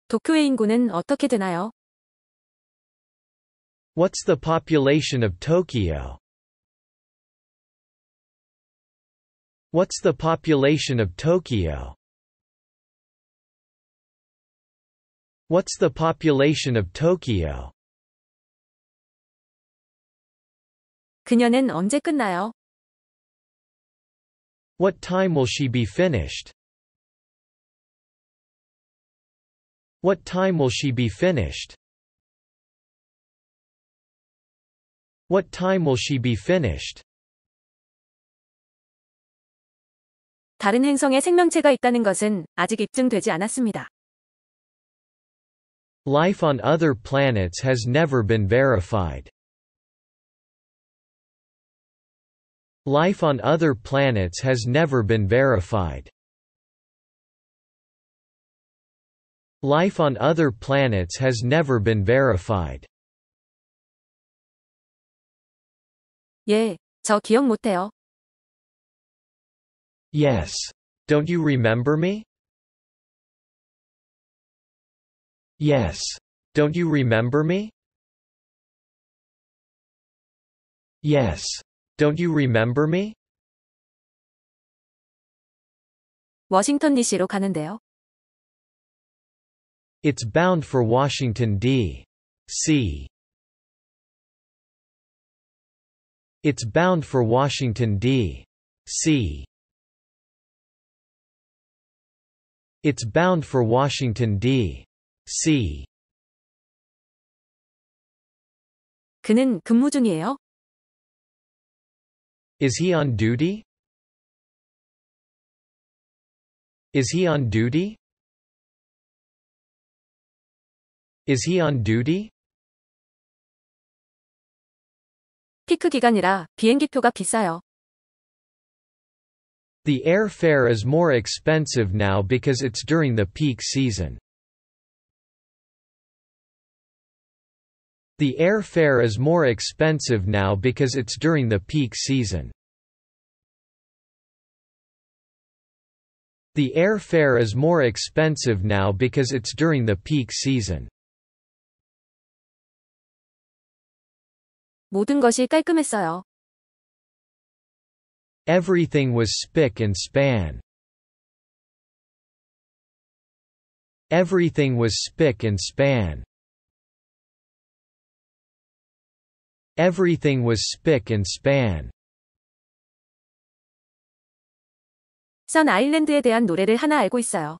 도쿄의 인구는 어떻게 되나요? What's the population of Tokyo? What's the population of Tokyo? What's the population of Tokyo? 그녀는 언제 끝나요? What time will she be finished? What time will she be finished? What time will she be finished? 다른 행성에 생명체가 있다는 것은 아직 입증되지 않았습니다. Life on other planets has never been verified. Life on other planets has never been verified. Life on other planets has never been verified. 예, 저 기억 못해요. Yes. Don't you remember me? Yes. Don't you remember me? Yes. Don't you remember me? 워싱턴 DC로 가는데요. It's bound for Washington, D.C. It's bound for Washington, D.C. It's bound for Washington, D.C. 그는 근무 중이에요. Is he on duty? Is he on duty? Is he on duty? 피크 기간이라 비행기표가 비싸요. The airfare is more expensive now because it's during the peak season. The airfare is more expensive now because it's during the peak season. The airfare is more expensive now because it's during the peak season. 모든 것이 깔끔했어요. Everything was spick and span. Everything was spick and span. Everything was spick and span. 선 아일랜드에 대한 노래를 하나 알고 있어요.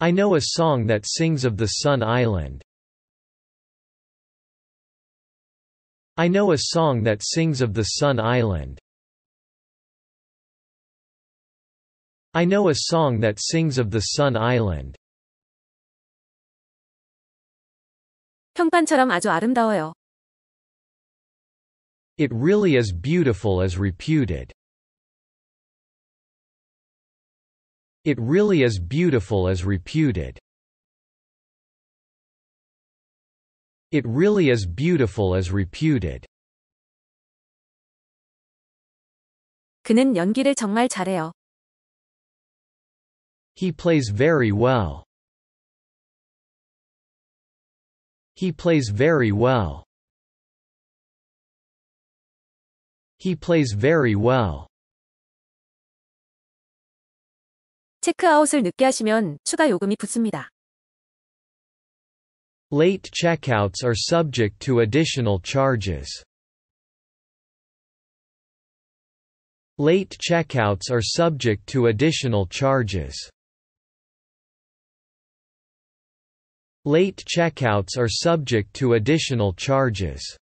I know a song that sings of the Sun Island. I know a song that sings of the Sun Island. I know a song that sings of the Sun Island. 평판처럼 아주 아름다워요. It really is beautiful as reputed. It really is beautiful as reputed. It really is beautiful as reputed. 그는 연기를 정말 잘해요. He plays very well. He plays very well. He plays very well. 체크아웃을 늦게 하시면 추가 요금이 붙습니다. Late checkouts are subject to additional charges. Late checkouts are subject to additional charges. Late checkouts are subject to additional charges.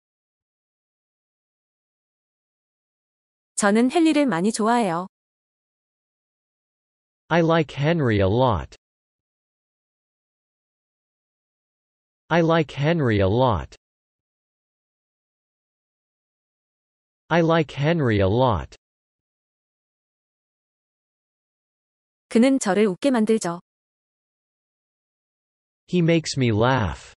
저는 헨리를 많이 좋아해요. I like Henry a lot. I like Henry a lot. I like Henry a lot. 그는 저를 웃게 만들죠. He makes me laugh.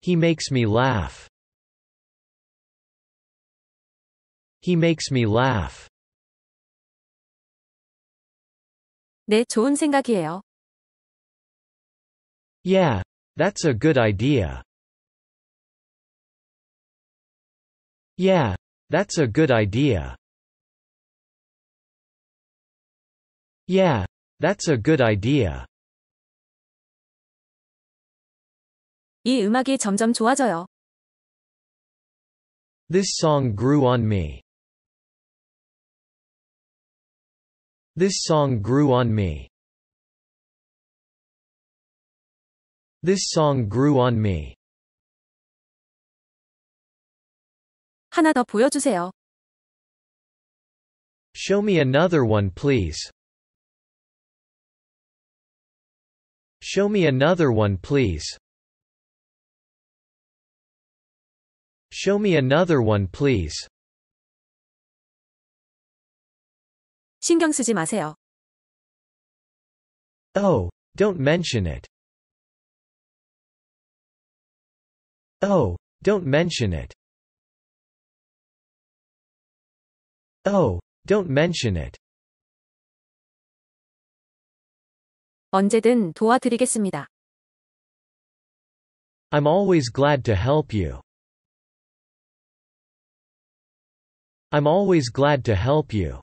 He makes me laugh. He makes me laugh. 네, 좋은 생각이에요. Yeah, that's a good idea. Yeah, that's a good idea. Yeah, that's a good idea. 이 음악이 점점 좋아져요. This song grew on me. This song grew on me. This song grew on me. 하나 더 보여주세요. Show me another one please. Show me another one please. Show me another one please. 신경 쓰지 마세요. Oh, don't mention it. Oh, don't mention it. Oh, don't mention it. 언제든 도와드리겠습니다. I'm always glad to help you. I'm always glad to help you.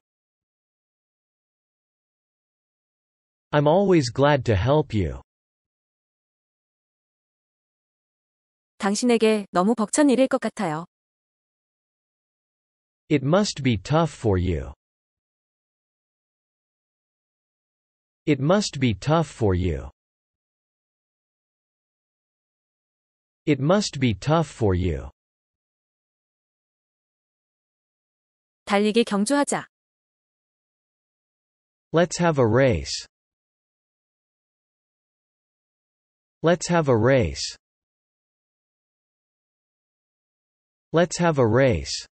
I'm always glad to help you. 당신에게 너무 벅찬 일일 것 같아요. It must be tough for you. It must be tough for you. It must be tough for you. 달리기 경주하자. Let's have a race. Let's have a race. Let's have a race.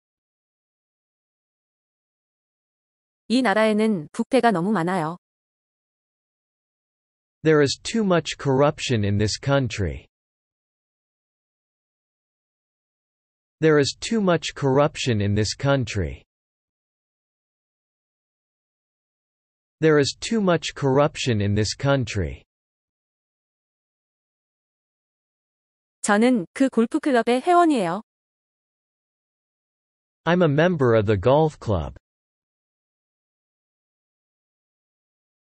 이 나라에는 부패가 너무 많아요. There is too much corruption in this country. There is too much corruption in this country. There is too much corruption in this country. 저는 그 골프클럽의 회원이에요. I'm a member of the golf club.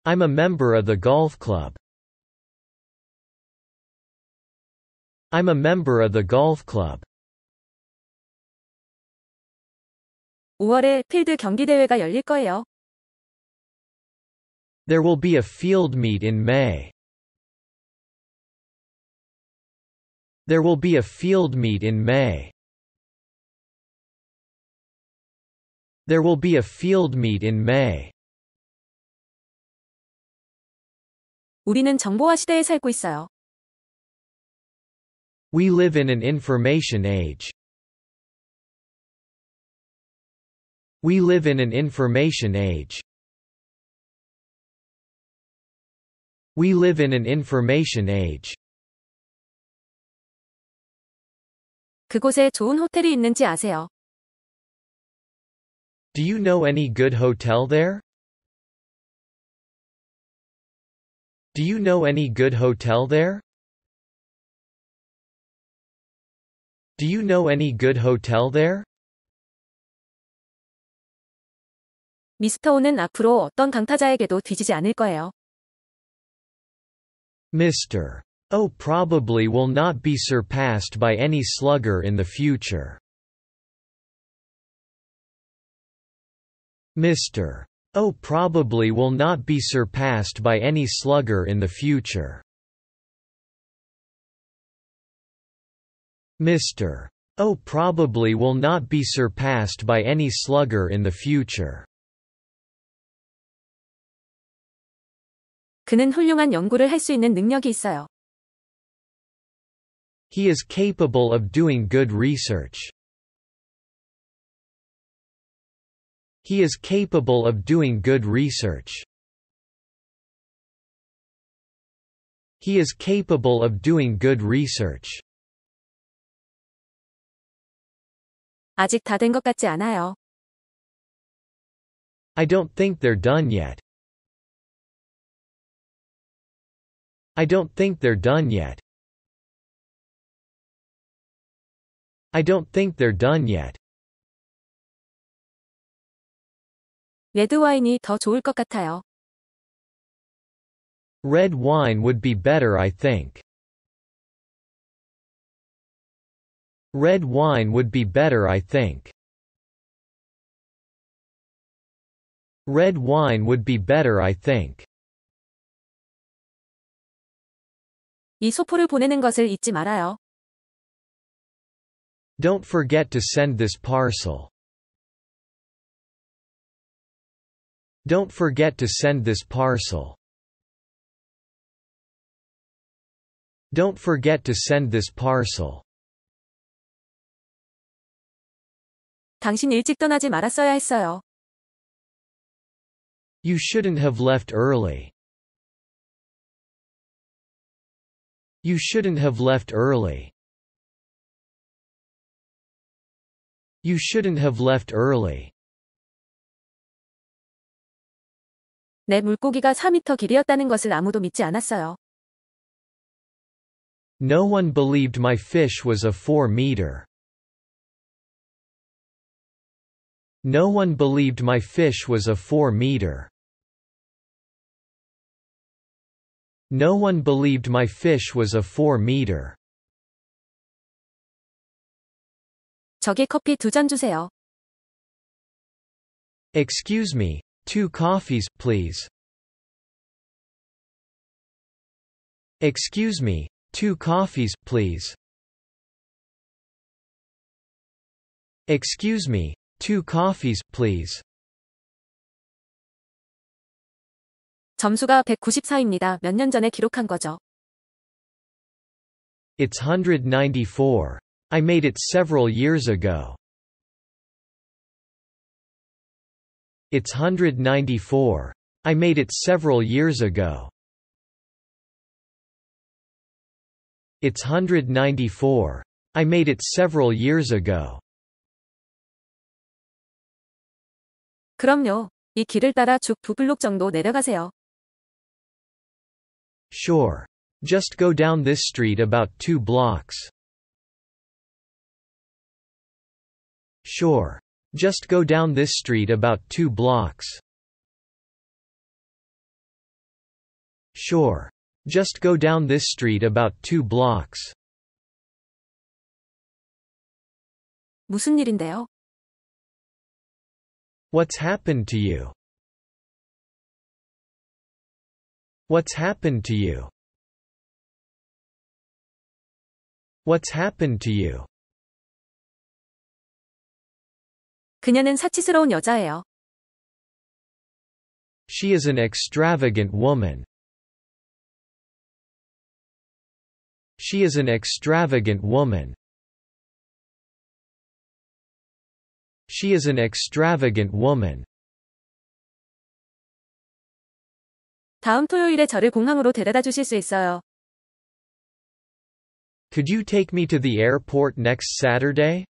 I'm a member of the golf club. I'm a member of the golf club. 5월에 필드 경기 대회가 열릴 거예요. There will be a field meet in May. There will be a field meet in May. There will be a field meet in May. 우리는 정보화 시대에 살고 있어요. We live in an information age. We live in an information age. We live in an information age. 그곳에 좋은 호텔이 있는지 아세요? Do you know any good hotel there? Do you know any good hotel there? Do you know any good hotel there? 미스터 오는 앞으로 어떤 강타자에게도 뒤지지 않을 거예요. Mr. O probably will not be surpassed by any slugger in the future. Mr. O probably will not be surpassed by any slugger in the future. Mr. O probably will not be surpassed by any slugger in the future. 그는 훌륭한 연구를 할 수 있는 능력이 있어요. He is capable of doing good research. He is capable of doing good research. He is capable of doing good research. 아직 다 된 것 같지 않아요. I don't think they're done yet. I don't think they're done yet. I don't think they're done yet. 레드 와인이 더 좋을 것 같아요. Red wine would be better I think. Red wine would be better I think. Red wine would be better I think. 이 소포를 보내는 것을 잊지 말아요. Don't forget to send this parcel. Don't forget to send this parcel. Don't forget to send this parcel. 당신 일찍 떠나지 말았어야 했어요. You shouldn't have left early. You shouldn't have left early. You shouldn't have left early. 내 물고기가 4미터 길이였다는 것을 아무도 믿지 않았어요. No one believed my fish was a 4 meter. No one believed my fish was a 4 meter. No one believed my fish was a 4 meter. 저기 커피 두 잔 주세요. Excuse me, two coffees, please. Excuse me, two coffees, please. Excuse me, two coffees, please. 점수가 194입니다. 몇 년 전에 기록한 거죠. It's 194. I made it several years ago. It's 194. I made it several years ago. It's 194. I made it several years ago. 그럼요. 이 길을 따라 쭉 두 블록 정도 내려가세요. Sure. Just go down this street about two blocks. Sure. Just go down this street about two blocks. Sure. Just go down this street about two blocks. 무슨 일인데요? What's happened to you? What's happened to you? What's happened to you? 그녀는 사치스러운 여자예요. She is an extravagant woman. She is an extravagant woman. She is an extravagant woman. 다음 토요일에 저를 공항으로 데려다 주실 수 있어요. Could you take me to the airport next Saturday?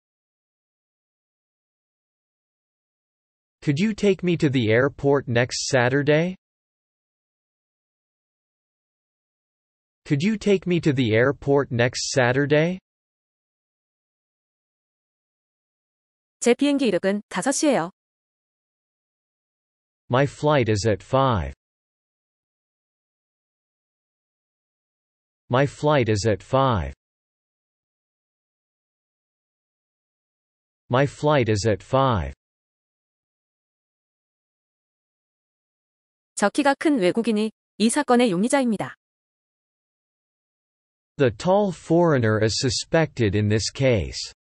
Could you take me to the airport next Saturday? Could you take me to the airport next Saturday? 제 비행기 이륙은 5시예요. My flight is at 5. My flight is at 5. My flight is at 5. 저 키가 큰 외국인이 이 사건의 용의자입니다. The tall foreigner is suspected in this case.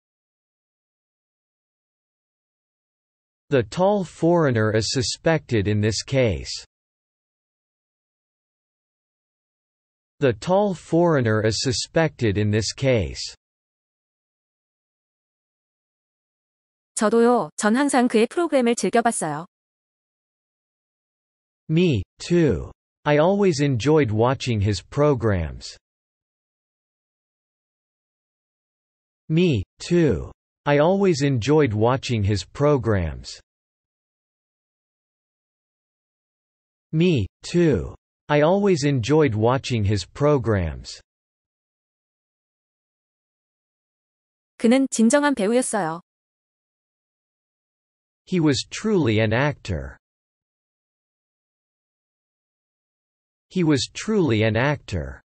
The tall foreigner is suspected in this case. The tall foreigner is suspected in this case. 저도요, 전 항상 그의 프로그램을 즐겨봤어요. Me, too. I always enjoyed watching his programs. Me, too. I always enjoyed watching his programs. Me, too. I always enjoyed watching his programs. 그는 진정한 배우였어요. He was truly an actor. He was truly an actor.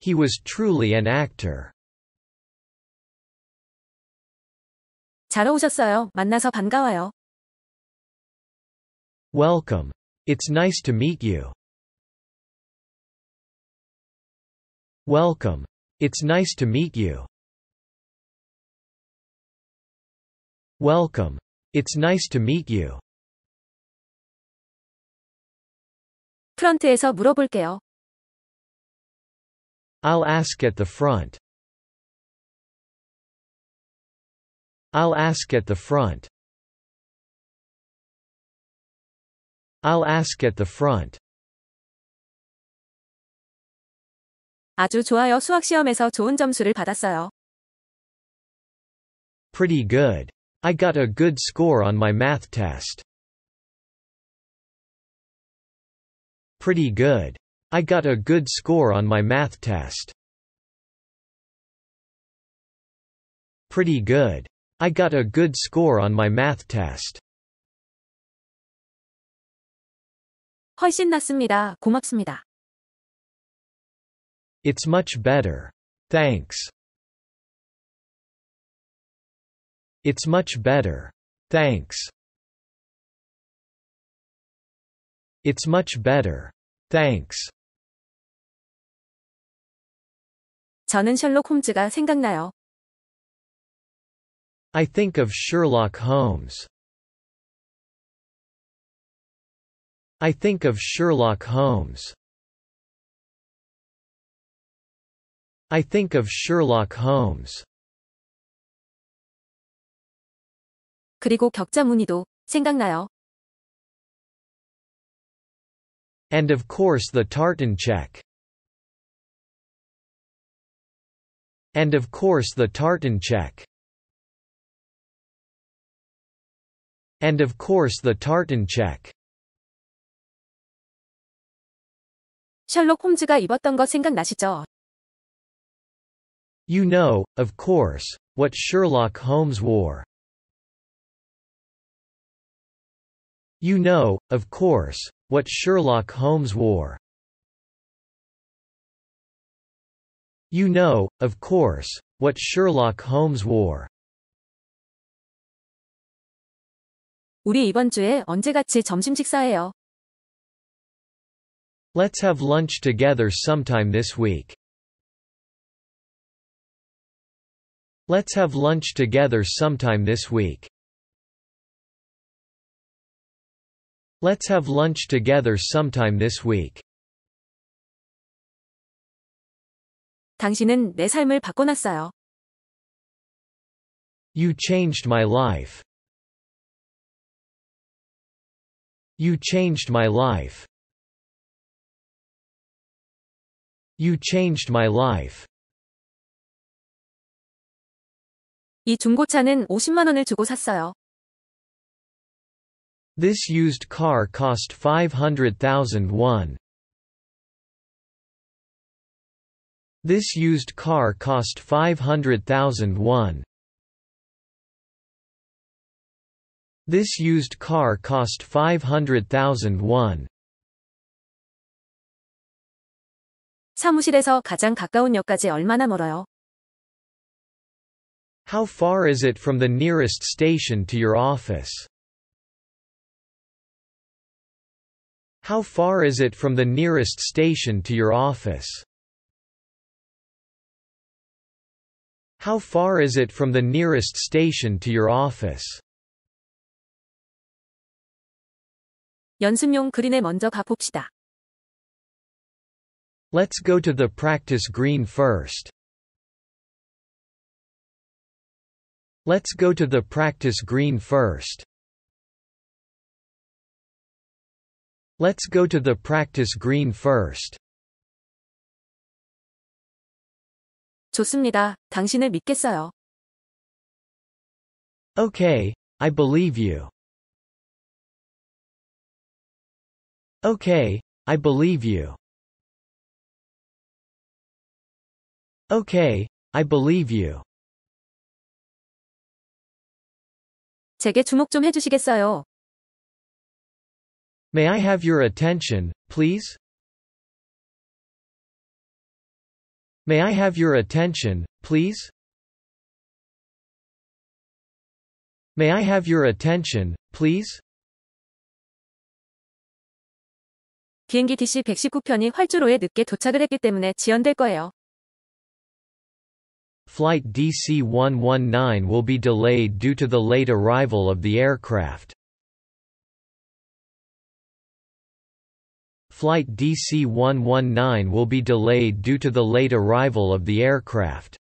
He was truly an actor. 잘 오셨어요. 만나서 반가워요. Welcome. It's nice to meet you. Welcome. It's nice to meet you. Welcome. It's nice to meet you. 프런트에서 물어볼게요. I'll ask at the front. I'll ask at the front. I'll ask at the front. 아주 좋아요. 수학 시험에서 좋은 점수를 받았어요. Pretty good. I got a good score on my math test. Pretty good. I got a good score on my math test. Pretty good. I got a good score on my math test. 훨씬 낫습니다. 고맙습니다. It's much better. Thanks. It's much better. Thanks. It's much better. Thanks. 저는 셜록 홈즈가 생각나요. I think of Sherlock Holmes. I think of Sherlock Holmes. I think of Sherlock Holmes. 그리고 격자 무늬도 생각나요. And of course the tartan check. And of course the tartan check. And of course the tartan check. 셜록 홈즈가 입었던 거 생각나시죠? You know, of course, what Sherlock Holmes wore. You know, of course, what Sherlock Holmes wore. You know, of course, what Sherlock Holmes wore. 우리 이번 주에 언제 같이 점심 식사해요? Let's have lunch together sometime this week. Let's have lunch together sometime this week. Let's have lunch together sometime this week. 당신은 내 삶을 바꿔놨어요. You changed my life. You changed my life. You changed my life. 이 중고차는 50만 원을 주고 샀어요. This used car cost 500,000 won. This used car cost 500,000 won. This used car cost 500,000 won. 사무실에서 가장 가까운 역까지 얼마나 멀어요? How far is it from the nearest station to your office? How far is it from the nearest station to your office? How far is it from the nearest station to your office? 연습용 그린에 먼저 가봅시다. Let's go to the practice green first. Let's go to the practice green first. Let's go to the practice green first. 좋습니다. 당신을 믿겠어요. Okay, I believe you. Okay, I believe you. Okay, I believe you. 제게 주목 좀 해주시겠어요? May I have your attention, please? May I have your attention, please? May I have your attention, please? 비행기 DC 119편이 활주로에 늦게 도착을 했기 때문에 지연될 거예요. Flight DC-119 will be delayed due to the late arrival of the aircraft. Flight DC-119 will be delayed due to the late arrival of the aircraft.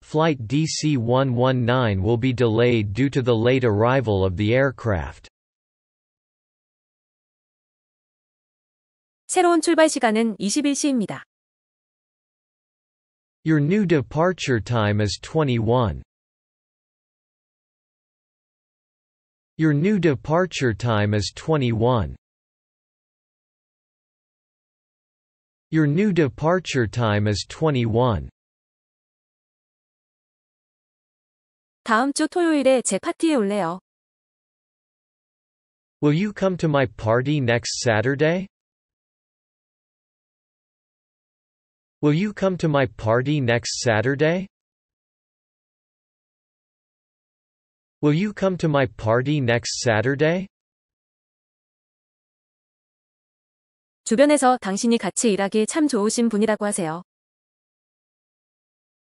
Flight DC-119 will be delayed due to the late arrival of the aircraft. 새로운 출발 시간은 21시입니다. Your new departure time is 21. Your new departure time is 21. Your new departure time is 21. 다음 주 토요일에 제 파티에 올래요. Will you come to my party next Saturday? Will you come to my party next Saturday? Will you come to my party next Saturday? 주변에서 당신이 같이 일하기 참 좋으신 분이라고 하세요.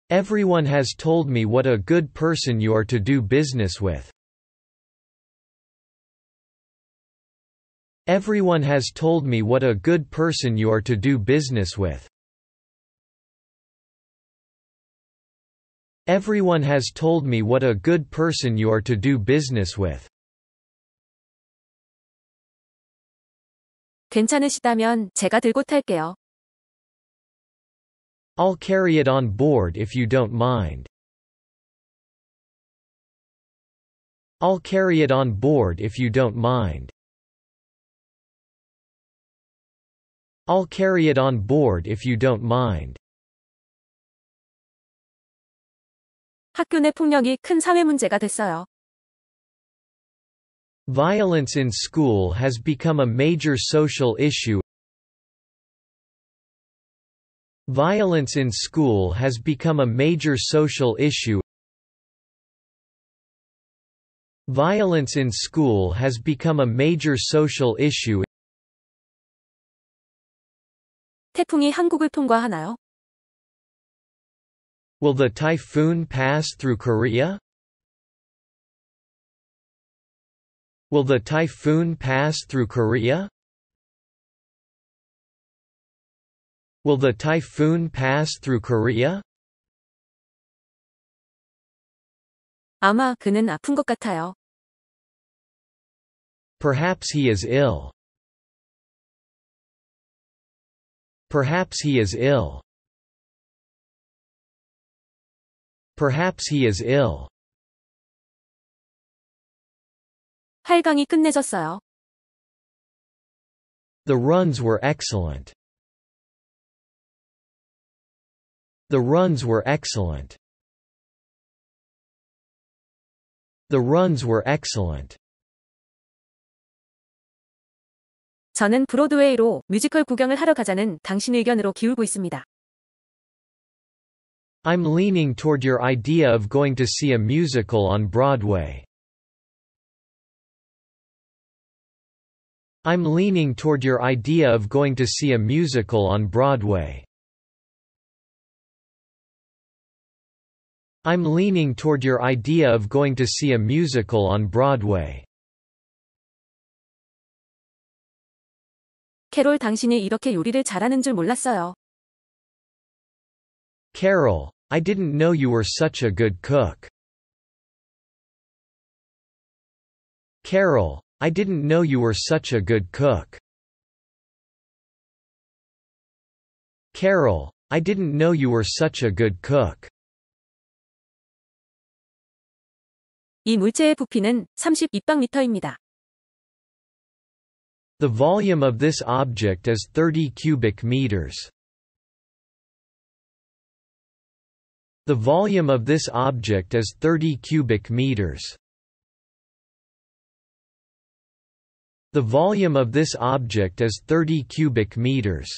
Everyone has told me what a good person you are to do business with. Everyone has told me what a good person you are to do business with. Everyone has told me what a good person you are to do business with. 괜찮으시다면 제가 들고 탈게요. I'll carry it on board if you don't mind. I'll carry it on board if you don't mind. I'll carry it on board if you don't mind. 학교 내 폭력이 큰 사회 문제가 됐어요. Violence in school has become a major social issue. Violence in school has become a major social issue. Violence in school has become a major social issue. 태풍이 한국을 통과하나요? Will the typhoon pass through Korea? Will the typhoon pass through Korea? Will the typhoon pass through Korea? 아마 그는 아픈 것 같아요. Perhaps he is ill. Perhaps he is ill. Perhaps he is ill. 8강이 끝내졌어요. The runs were excellent. The runs were excellent. The runs were excellent. 저는 브로드웨이로 뮤지컬 구경을 하러 가자는 당신 의견으로 기울고 있습니다. I'm leaning toward your idea of going to see a musical on Broadway. I'm leaning toward your idea of going to see a musical on Broadway. I'm leaning toward your idea of going to see a musical on Broadway. 캐롤 당신이 이렇게 요리를 잘하는 줄 몰랐어요. Carol, I didn't know you were such a good cook. Carol, I didn't know you were such a good cook. Carol, I didn't know you were such a good cook. 이 물체의 부피는 32박미터입니다. The volume of this object is 30 cubic meters. The volume of this object is 30 cubic meters. The volume of this object is 30 cubic meters.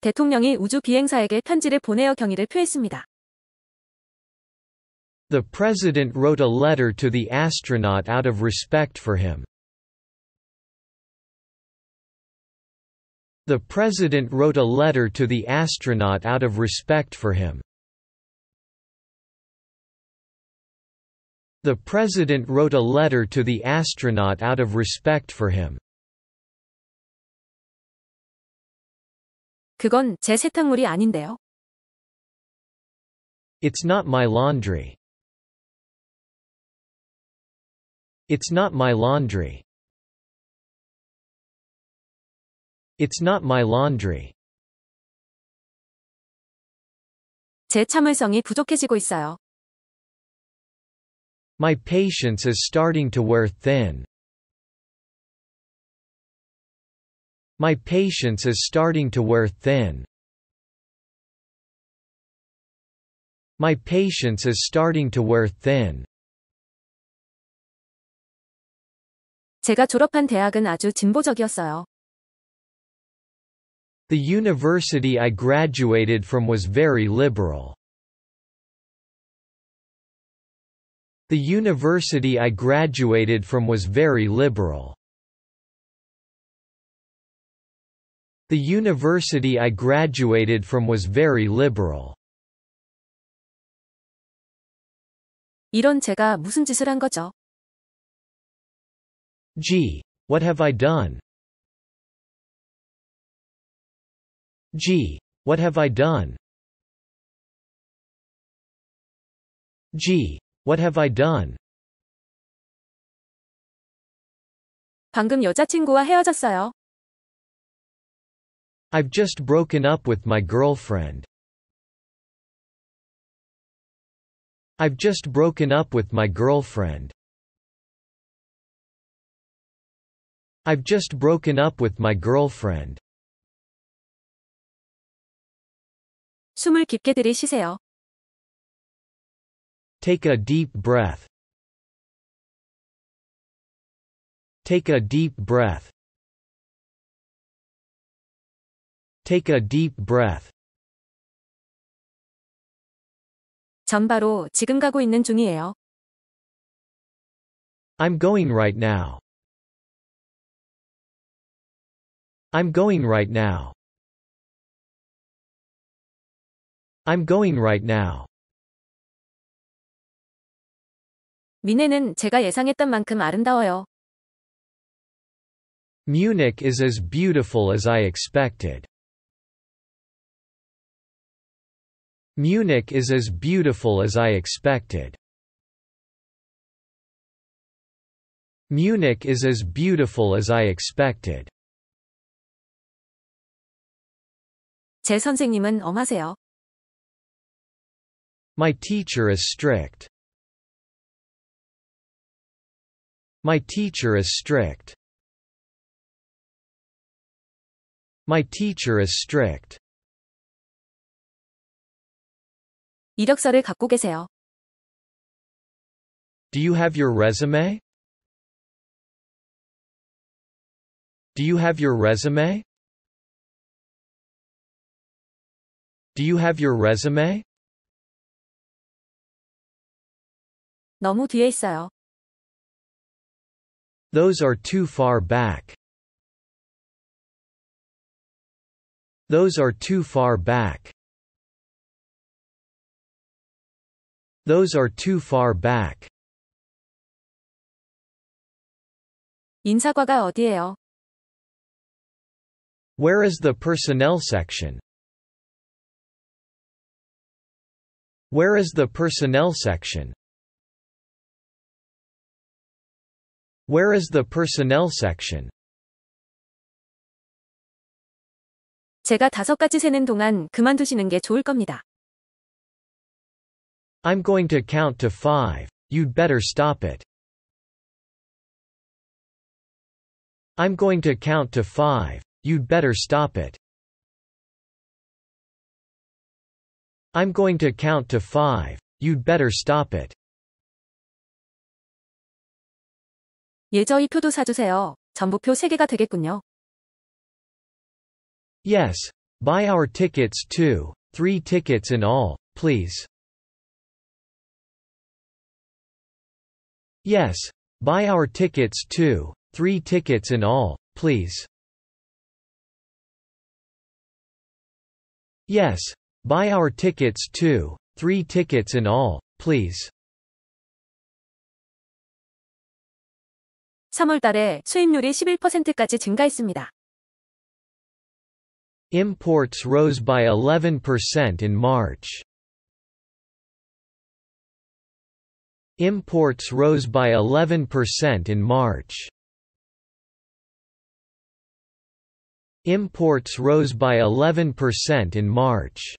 대통령이 우주 비행사에게 편지를 보내어 경의를 표했습니다. The president wrote a letter to the astronaut out of respect for him. The president wrote a letter to the astronaut out of respect for him. The president wrote a letter to the astronaut out of respect for him. 그건 제 세탁물이 아닌데요. It's not my laundry. It's not my laundry. It's not my laundry. 제 참을성이 부족해지고 있어요. My patience is starting to wear thin. My patience is starting to wear thin. My patience is starting to wear thin. 제가 졸업한 대학은 아주 진보적이었어요. The university I graduated from was very liberal. The university I graduated from was very liberal. The university I graduated from was very liberal. 이런 제가 무슨 짓을 한 거죠? Gee, what have I done? Gee, what have I done? Gee, what have I done? 방금 여자친구와 헤어졌어요. I've just broken up with my girlfriend. I've just broken up with my girlfriend. I've just broken up with my girlfriend. 숨을 깊게 들이쉬세요. Take a deep breath. Take a deep breath. Take a deep breath. 전 바로 지금 가고 있는 중이에요. I'm going right now. I'm going right now. I'm going right now. 미네는 제가 예상했던 만큼 아름다워요. Munich is as beautiful as I expected. Munich is as beautiful as I expected. Munich is as beautiful as I expected. 제 선생님은 엄하세요. My teacher is strict. My teacher is strict. My teacher is strict. 이력서를 갖고 계세요. Do you have your resume? Do you have your resume? Do you have your resume? 너무 뒤에 있어요. Those are too far back. Those are too far back. Those are too far back. 인사과가 어디예요? Where is the personnel section? Where is the personnel section? Where is the personnel section? 제가 다섯 가지 세는 동안 그만두시는 게 좋을 겁니다. I'm going to count to five. You'd better stop it. I'm going to count to five. You'd better stop it. I'm going to count to five. You'd better stop it. 예저이 표도 사주세요. 전부표 3개가 되겠군요. Yes. Buy our tickets too. Three tickets in all, please. Yes. Buy our tickets too. Three tickets in all, please. Yes. Buy our tickets too. Three tickets in all, please. 3월 달에 수입률이 11%까지 증가했습니다. Imports rose by 11% in March. Imports rose by 11% in March. Imports rose by 11% in March.